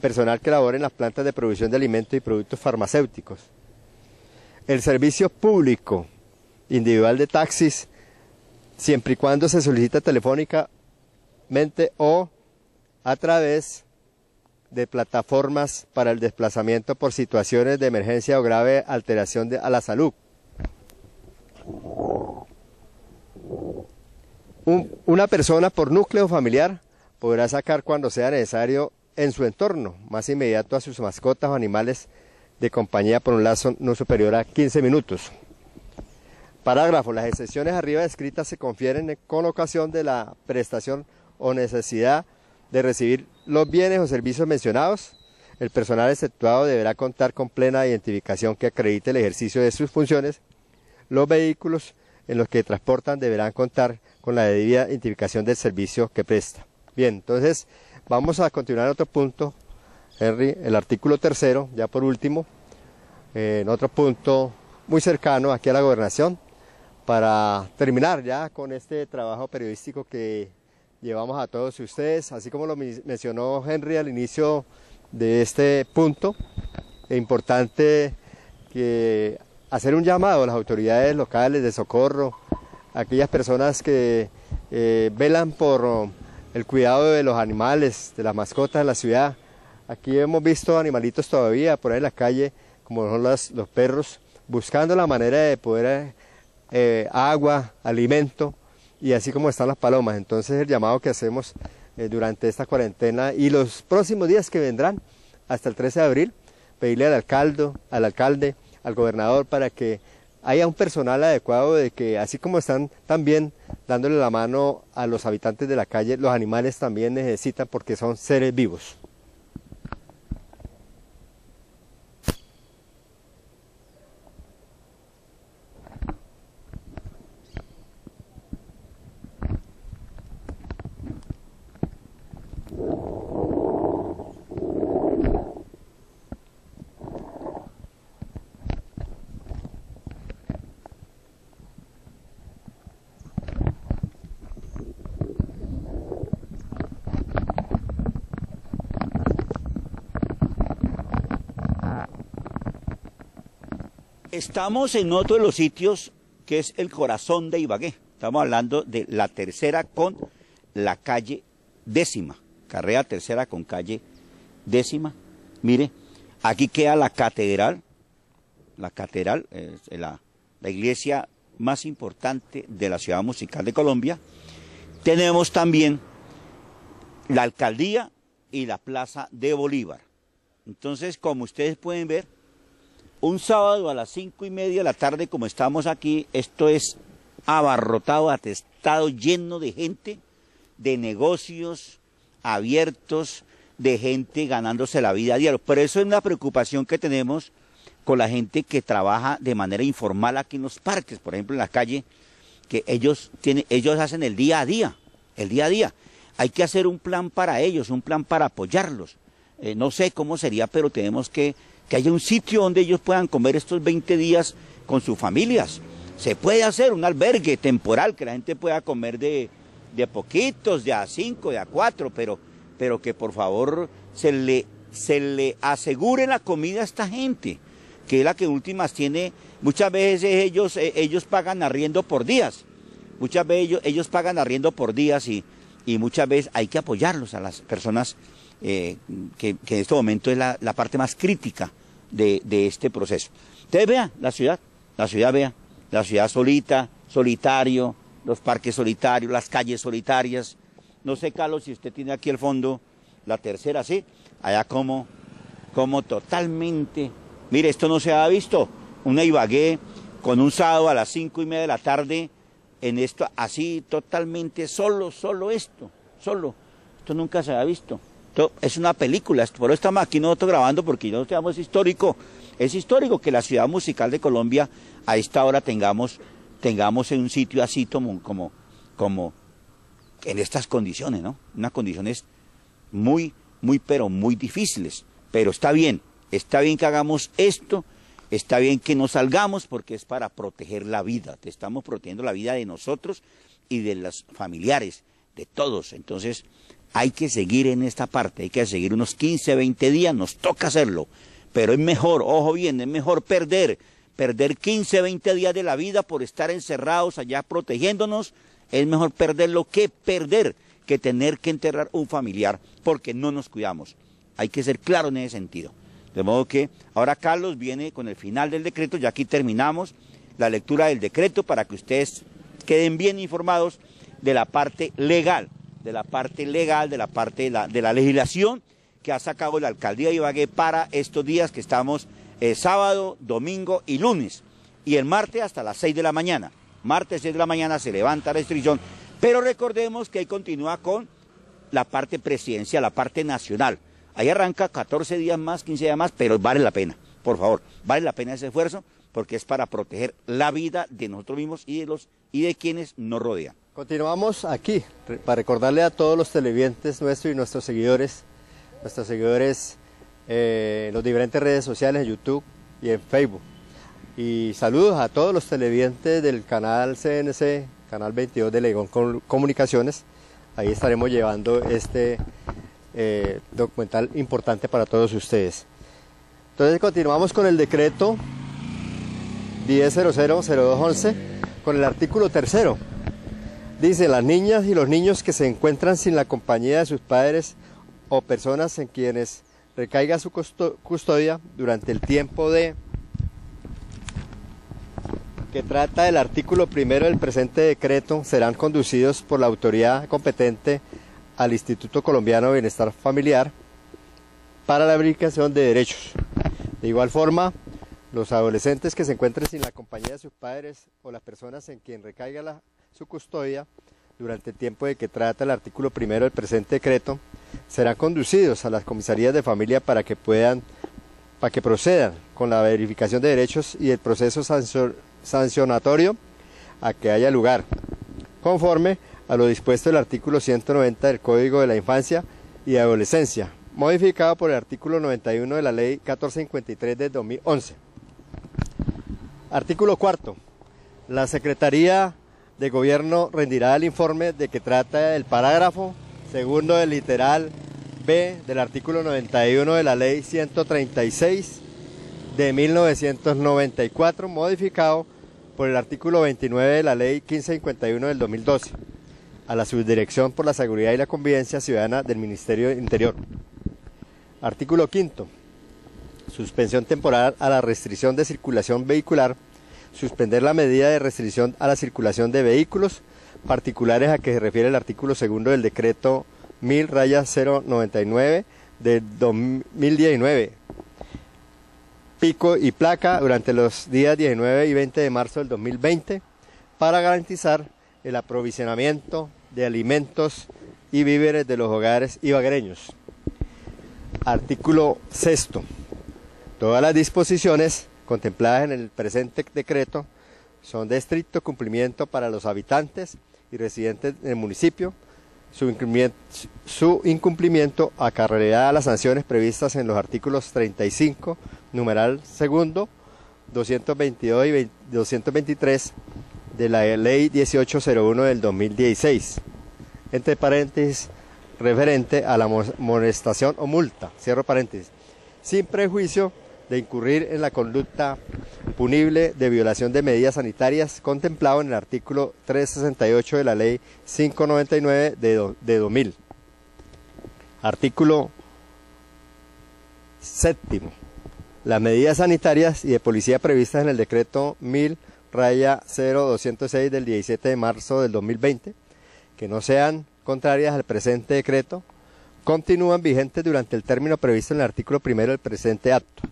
Personal que labore en las plantas de producción de alimentos y productos farmacéuticos. El servicio público individual de taxis, siempre y cuando se solicita telefónicamente o a través de plataformas para el desplazamiento por situaciones de emergencia o grave alteración a la salud. una persona por núcleo familiar podrá sacar cuando sea necesario en su entorno más inmediato a sus mascotas o animales de compañía por un lazo no superior a 15 minutos. Parágrafo. Las excepciones arriba descritas se confieren con ocasión de la prestación o necesidad de recibir los bienes o servicios mencionados, el personal exceptuado deberá contar con plena identificación que acredite el ejercicio de sus funciones. Los vehículos en los que transportan deberán contar con la debida identificación del servicio que presta. Bien, entonces vamos a continuar en otro punto, Henry, el artículo tercero, ya por último, en otro punto muy cercano aquí a la gobernación, para terminar ya con este trabajo periodístico que llevamos a todos ustedes, así como lo mencionó Henry al inicio de este punto, es importante hacer un llamado a las autoridades locales de socorro, a aquellas personas que eh, velan por el cuidado de los animales, de las mascotas en la ciudad. Aquí hemos visto animalitos todavía por ahí en la calle, como son los, los perros, buscando la manera de poder eh, agua, alimento, y así como están las palomas. Entonces el llamado que hacemos eh, durante esta cuarentena y los próximos días que vendrán, hasta el 13 de abril, pedirle al alcalde, al alcalde, al gobernador para que haya un personal adecuado de que así como están también dándole la mano a los habitantes de la calle, los animales también necesitan porque son seres vivos. Estamos en otro de los sitios que es el corazón de Ibagué. Estamos hablando de la tercera con la calle décima. Carrera tercera con calle décima. Mire, aquí queda la catedral. La catedral es la, la iglesia más importante de la ciudad musical de Colombia. Tenemos también la alcaldía y la plaza de Bolívar. Entonces, como ustedes pueden ver, un sábado a las cinco y media de la tarde, como estamos aquí, esto es abarrotado, atestado, lleno de gente, de negocios abiertos, de gente ganándose la vida a diario. Pero eso es una preocupación que tenemos con la gente que trabaja de manera informal aquí en los parques, por ejemplo en la calle, que ellos tienen, ellos hacen el día a día, el día a día. Hay que hacer un plan para ellos, un plan para apoyarlos. Eh, no sé cómo sería, pero tenemos que que haya un sitio donde ellos puedan comer estos 20 días con sus familias. Se puede hacer un albergue temporal, que la gente pueda comer de, de poquitos, de a cinco, de a cuatro, pero, pero que por favor se le, se le asegure la comida a esta gente, que es la que últimas tiene, muchas veces ellos, eh, ellos pagan arriendo por días, muchas veces ellos, ellos pagan arriendo por días y, y muchas veces hay que apoyarlos a las personas eh, que, en este momento es la, parte más crítica de, este proceso. Ustedes vean la ciudad, la ciudad vea, la ciudad solita, solitario, los parques solitarios, las calles solitarias. No sé, Carlos, si usted tiene aquí el fondo, la tercera, sí, allá como, como totalmente, mire, esto no se ha visto, una Ibagué con un sábado a las cinco y media de la tarde, en esto, así totalmente solo, solo esto, solo, esto nunca se ha visto es una película, por eso estamos aquí nosotros grabando porque no es histórico. Es histórico que la ciudad musical de Colombia a esta hora tengamos, tengamos en un sitio así como, como, como en estas condiciones, ¿no? Unas condiciones muy, muy, pero muy difíciles. Pero está bien, está bien que hagamos esto, está bien que nos salgamos porque es para proteger la vida. Te estamos protegiendo la vida de nosotros y de los familiares, de todos. Entonces, hay que seguir en esta parte, hay que seguir unos 15, 20 días, nos toca hacerlo, pero es mejor, ojo bien, es mejor perder, perder 15, 20 días de la vida por estar encerrados allá protegiéndonos, es mejor perderlo que perder, que tener que enterrar un familiar porque no nos cuidamos. Hay que ser claro en ese sentido. De modo que ahora Carlos viene con el final del decreto, ya aquí terminamos la lectura del decreto para que ustedes queden bien informados de la parte legal de la parte legal, de la parte de la, legislación que ha sacado la alcaldía de Ibagué para estos días que estamos eh, sábado, domingo y lunes. Y el martes hasta las 6 de la mañana. Martes 6 de la mañana se levanta la restricción. Pero recordemos que ahí continúa con la parte presidencial, la parte nacional. Ahí arranca 14 días más, 15 días más, pero vale la pena. Por favor, vale la pena ese esfuerzo porque es para proteger la vida de nosotros mismos y de los y de quienes nos rodean. Continuamos aquí para recordarle a todos los televidentes nuestros y nuestros seguidores, nuestros seguidores eh, en las diferentes redes sociales, en YouTube y en Facebook. Y saludos a todos los televidentes del canal CNC, canal 22 de Legón Comunicaciones, ahí estaremos llevando este eh, documental importante para todos ustedes. Entonces continuamos con el decreto 10.00.0211 con el artículo tercero. Dice, las niñas y los niños que se encuentran sin la compañía de sus padres o personas en quienes recaiga su custodia durante el tiempo de que trata el artículo primero del presente decreto serán conducidos por la autoridad competente al Instituto Colombiano de Bienestar Familiar para la verificación de derechos. De igual forma, los adolescentes que se encuentren sin la compañía de sus padres o las personas en quien recaiga su custodia durante el tiempo de que trata el artículo primero del presente decreto serán conducidos a las comisarías de familia para que puedan para que procedan con la verificación de derechos y el proceso sancionatorio a que haya lugar, conforme a lo dispuesto del artículo 190 del Código de la Infancia y Adolescencia, modificado por el artículo 91 de la Ley 1453 de 2011. Artículo cuarto. La Secretaría de Gobierno rendirá el informe de que trata el parágrafo segundo del literal B del artículo 91 de la Ley 136 de 1994, modificado por el artículo 29 de la Ley 1551 del 2012, a la Subdirección por la Seguridad y la Convivencia Ciudadana del Ministerio Interior. Artículo 5 suspensión temporal a la restricción de circulación vehicular, suspender la medida de restricción a la circulación de vehículos particulares a que se refiere el artículo segundo del decreto 1000 099 de 2019. Pico y placa durante los días 19 y 20 de marzo del 2020 para garantizar el aprovisionamiento de alimentos y víveres de los hogares ibaguereños. Artículo sexto Todas las disposiciones contempladas en el presente decreto son de estricto cumplimiento para los habitantes y residentes del municipio. Su incumplimiento, incumplimiento acarreará las sanciones previstas en los artículos 35, numeral segundo, 222 y 223 de la Ley 1801 del 2016. Entre paréntesis, referente a la molestación o multa, cierro paréntesis, sin prejuicio de incurrir en la conducta punible de violación de medidas sanitarias contemplado en el artículo 368 de la ley 599 de, de 2000. Artículo séptimo. Las medidas sanitarias y de policía previstas en el decreto 1000 raya 0206 del 17 de marzo del 2020, que no sean contrarias al presente decreto, continúan vigentes durante el término previsto en el artículo primero del presente acto.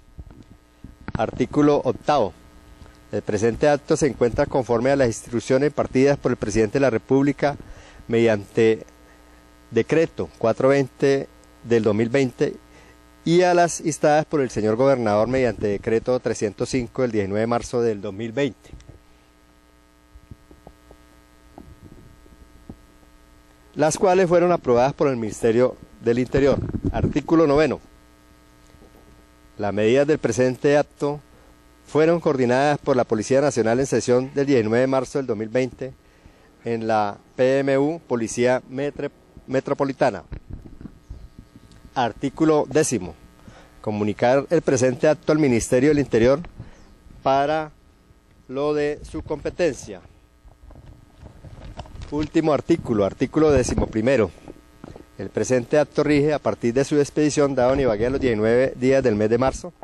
Artículo octavo. El presente acto se encuentra conforme a las instrucciones impartidas por el presidente de la República mediante decreto 420 del 2020 y a las instadas por el señor gobernador mediante decreto 305 del 19 de marzo del 2020. las cuales fueron aprobadas por el Ministerio del Interior. Artículo noveno. Las medidas del presente acto fueron coordinadas por la Policía Nacional en sesión del 19 de marzo del 2020 en la PMU Policía Metropolitana. Artículo décimo. Comunicar el presente acto al Ministerio del Interior para lo de su competencia. Último artículo, artículo décimo primero. El presente acto rige a partir de su expedición dado en Ibagué los 19 días del mes de marzo.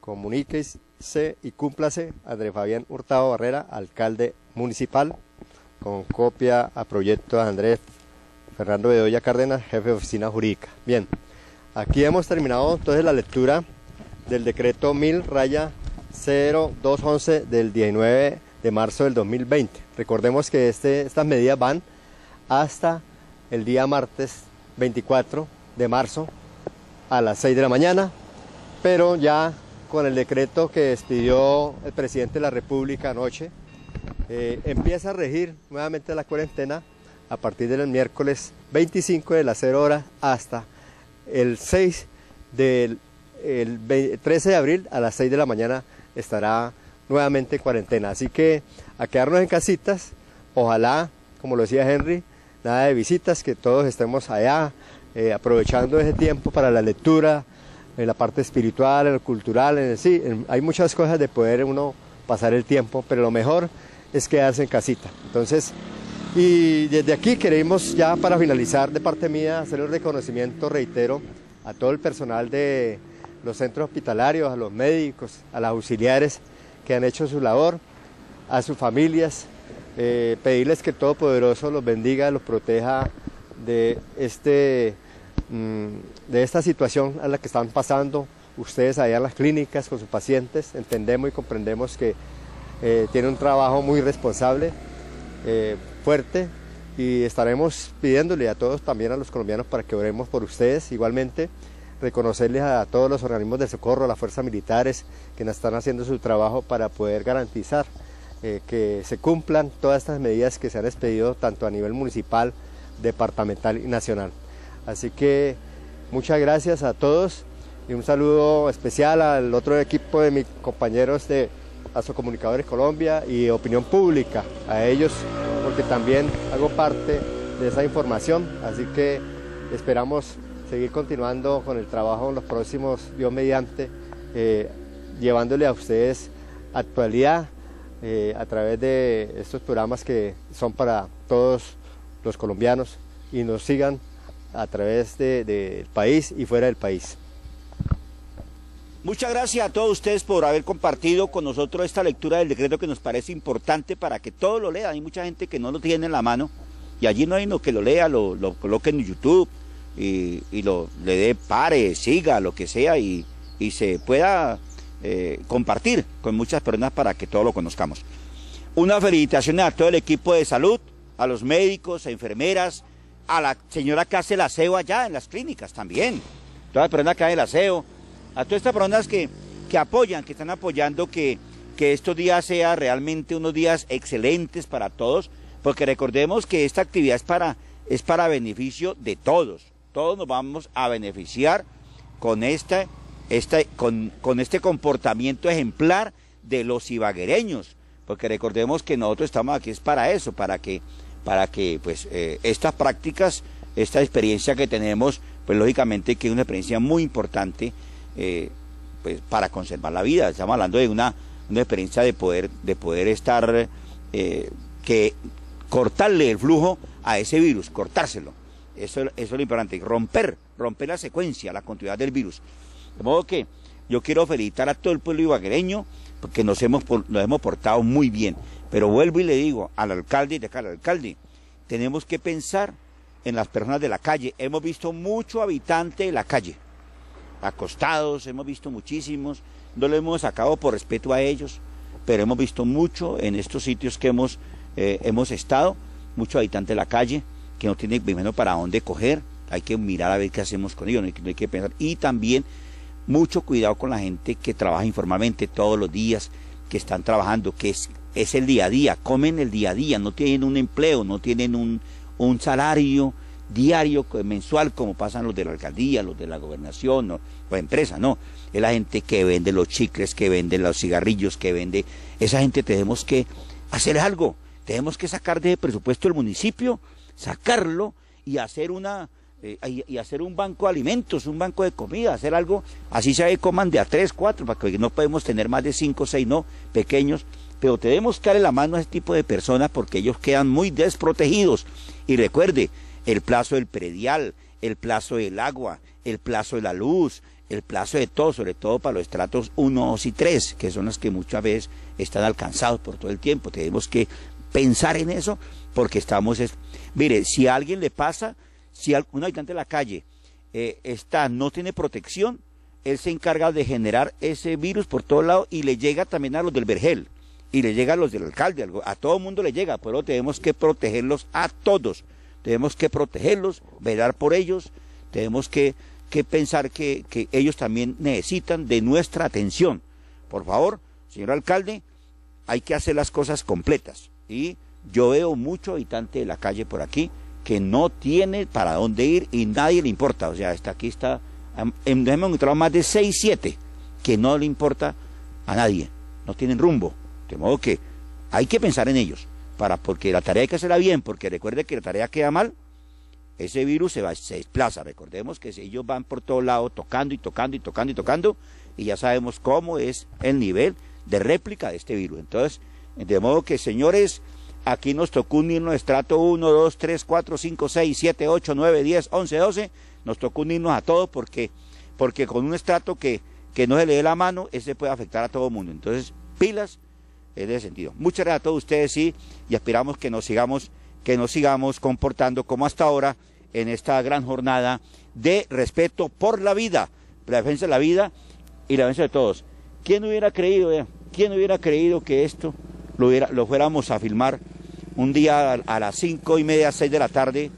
Comuníquese y cúmplase André Fabián Hurtado Barrera, alcalde municipal, con copia a proyecto de Andrés Fernando Bedoya Cárdenas, jefe de oficina jurídica. Bien, aquí hemos terminado entonces la lectura del decreto 1000 raya 0211 del 19 de marzo del 2020. Recordemos que este, estas medidas van hasta el día martes 24 de marzo a las 6 de la mañana, pero ya con el decreto que expidió el presidente de la República anoche, eh, empieza a regir nuevamente la cuarentena a partir del miércoles 25 de las 0 horas hasta el 6 del 13 de abril a las 6 de la mañana estará nuevamente en cuarentena. Así que a quedarnos en casitas, ojalá, como lo decía Henry, nada de visitas, que todos estemos allá, eh, aprovechando ese tiempo para la lectura, en la parte espiritual, en lo cultural, en sí, hay muchas cosas de poder uno pasar el tiempo, pero lo mejor es quedarse en casita. Entonces, y desde aquí queremos ya para finalizar de parte mía hacer un reconocimiento, reitero, a todo el personal de los centros hospitalarios, a los médicos, a los auxiliares que han hecho su labor, a sus familias, eh, pedirles que el Todopoderoso los bendiga, los proteja de, este, mm, de esta situación a la que están pasando ustedes allá en las clínicas con sus pacientes. Entendemos y comprendemos que eh, tienen un trabajo muy responsable, eh, fuerte, y estaremos pidiéndole a todos, también a los colombianos, para que oremos por ustedes. Igualmente, reconocerles a todos los organismos de socorro, a las fuerzas militares, que están haciendo su trabajo para poder garantizar eh, que se cumplan todas estas medidas que se han expedido tanto a nivel municipal, departamental y nacional. Así que muchas gracias a todos y un saludo especial al otro equipo de mis compañeros de Comunicadores Colombia y Opinión Pública, a ellos porque también hago parte de esa información, así que esperamos seguir continuando con el trabajo en los próximos, Dios mediante, eh, llevándole a ustedes actualidad, eh, a través de estos programas que son para todos los colombianos y nos sigan a través del país y fuera del país. Muchas gracias a todos ustedes por haber compartido con nosotros esta lectura del decreto que nos parece importante para que todos lo lean. Hay mucha gente que no lo tiene en la mano y allí no hay uno que lo lea, lo, coloque en YouTube y, lo, le dé pare, siga, lo que sea y se pueda eh, compartir con muchas personas para que todos lo conozcamos. Una felicitación a todo el equipo de salud, a los médicos, a enfermeras, a la señora que hace el aseo allá en las clínicas también, todas las personas que hacen el aseo, a todas estas personas que, que apoyan, que están apoyando que, que estos días sean realmente unos días excelentes para todos, porque recordemos que esta actividad es para, es para beneficio de todos, todos nos vamos a beneficiar con esta este, con, este comportamiento ejemplar de los ibaguereños, porque recordemos que nosotros estamos aquí es para eso, para que, para que pues eh, estas prácticas, esta experiencia que tenemos, pues lógicamente que es una experiencia muy importante eh, pues, para conservar la vida. Estamos hablando de una, una experiencia de poder, de poder estar, eh, que cortarle el flujo a ese virus, cortárselo. Eso, eso es lo importante, romper, romper la secuencia, la continuidad del virus. De modo que yo quiero felicitar a todo el pueblo ibaguereño porque nos hemos, nos hemos portado muy bien. Pero vuelvo y le digo al alcalde y de cara al alcalde, tenemos que pensar en las personas de la calle. Hemos visto mucho habitante de la calle, acostados, hemos visto muchísimos, no lo hemos sacado por respeto a ellos, pero hemos visto mucho en estos sitios que hemos, eh, hemos estado, mucho habitante de la calle, que no tiene primero para dónde coger, hay que mirar a ver qué hacemos con ellos, no hay que pensar. Y también mucho cuidado con la gente que trabaja informalmente todos los días, que están trabajando, que es, es el día a día, comen el día a día, no tienen un empleo, no tienen un, un salario diario, mensual, como pasan los de la alcaldía, los de la gobernación, o la empresa, no. Es la gente que vende los chicles, que vende los cigarrillos, que vende. Esa gente tenemos que hacer algo. Tenemos que sacar de presupuesto el municipio, sacarlo y hacer una, eh, y, hacer un banco de alimentos, un banco de comida, hacer algo, así se coman de a tres, cuatro, para que no podemos tener más de cinco, seis, no, pequeños, pero tenemos que darle la mano a ese tipo de personas porque ellos quedan muy desprotegidos. Y recuerde, el plazo del predial, el plazo del agua, el plazo de la luz, el plazo de todo, sobre todo para los estratos 1, 2 y 3, que son los que muchas veces están alcanzados por todo el tiempo. Tenemos que pensar en eso porque estamos... Mire, si a alguien le pasa, si un habitante de la calle eh, está, no tiene protección, él se encarga de generar ese virus por todos lados y le llega también a los del vergel y le llega a los del alcalde, a todo el mundo le llega, pero tenemos que protegerlos a todos, tenemos que protegerlos, velar por ellos, tenemos que, que pensar que, que ellos también necesitan de nuestra atención. Por favor, señor alcalde, hay que hacer las cosas completas. Y yo veo mucho habitante de la calle por aquí, que no tiene para dónde ir y nadie le importa. O sea, hasta aquí está, hemos encontrado más de 6, 7 que no le importa a nadie, no tienen rumbo. De modo que hay que pensar en ellos para, porque la tarea hay que hacerla bien, porque recuerde que la tarea queda mal, ese virus se, va, se desplaza. Recordemos que ellos van por todos lados tocando y tocando y tocando y tocando, y ya sabemos cómo es el nivel de réplica de este virus. Entonces, de modo que, señores, aquí nos tocó unirnos estrato 1, 2, 3, 4, 5, 6, 7, 8, 9, 10, 11, 12, nos tocó unirnos a todos porque, porque con un estrato que, que no se le dé la mano, ese puede afectar a todo el mundo. Entonces, pilas en ese sentido. Muchas gracias a todos ustedes, sí, y esperamos que nos sigamos, que nos sigamos comportando como hasta ahora en esta gran jornada de respeto por la vida, la defensa de la vida y la defensa de todos. ¿Quién hubiera creído, eh? quién hubiera creído que esto lo, hubiera, lo fuéramos a filmar un día a, las cinco y media, seis de la tarde,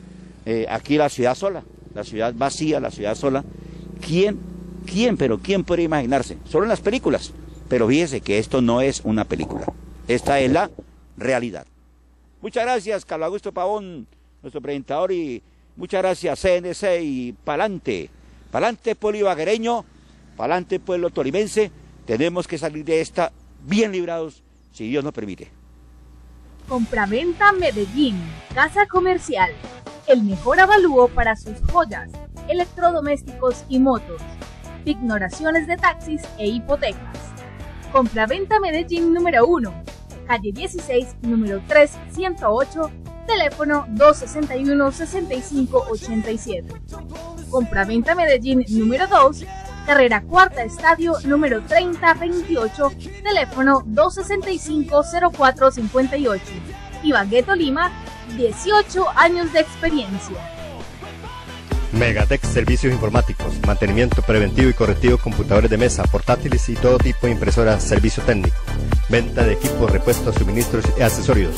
eh, aquí la ciudad sola, la ciudad vacía, la ciudad sola? ¿Quién, quién, pero quién puede imaginarse? Solo en las películas. Pero fíjese que esto no es una película, esta es la realidad. Muchas gracias, Carlos Augusto Pavón, nuestro presentador, y muchas gracias, CNC, y pa'lante, pa'lante pueblo pa'lante pueblo tolimense, tenemos que salir de esta bien librados, si Dios nos permite. Compraventa Medellín, casa comercial, el mejor avalúo para sus joyas, electrodomésticos y motos, ignoraciones de taxis e hipotecas. Compraventa Medellín número 1, calle 16, número 3, 108, teléfono 261-6587. Compraventa Medellín número 2, carrera cuarta estadio número 3028, teléfono 265-0458. Ibagueto Lima, 18 años de experiencia. Megatech Servicios Informáticos, mantenimiento preventivo y correctivo, computadores de mesa, portátiles y todo tipo de impresoras, servicio técnico, venta de equipos, repuestos, suministros y accesorios,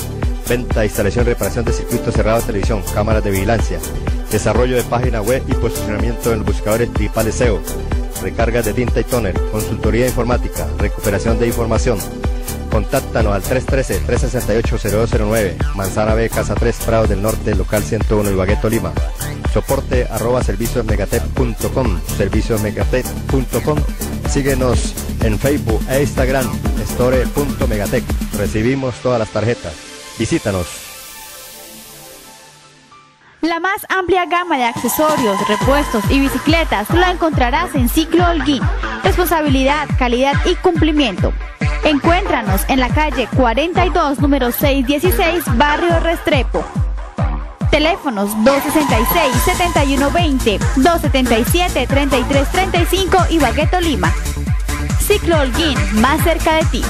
venta, instalación reparación de circuitos cerrados de televisión, cámaras de vigilancia, desarrollo de página web y posicionamiento en los buscadores principales SEO, recargas de tinta y toner, consultoría informática, recuperación de información. Contáctanos al 313-368-0209, Manzana B, Casa 3, Prado del Norte, local 101, Ibagueto, Lima soporte arroba serviciosmegatep.com, serviciosmegatep.com. Síguenos en Facebook e Instagram, store.megatec. Recibimos todas las tarjetas. Visítanos. La más amplia gama de accesorios, repuestos y bicicletas la encontrarás en Ciclo Holguín. Responsabilidad, calidad y cumplimiento. Encuéntranos en la calle 42, número 616, Barrio Restrepo. Teléfonos 266-7120, 277-3335 y Bagueto Lima. Ciclo Holguín, más cerca de ti.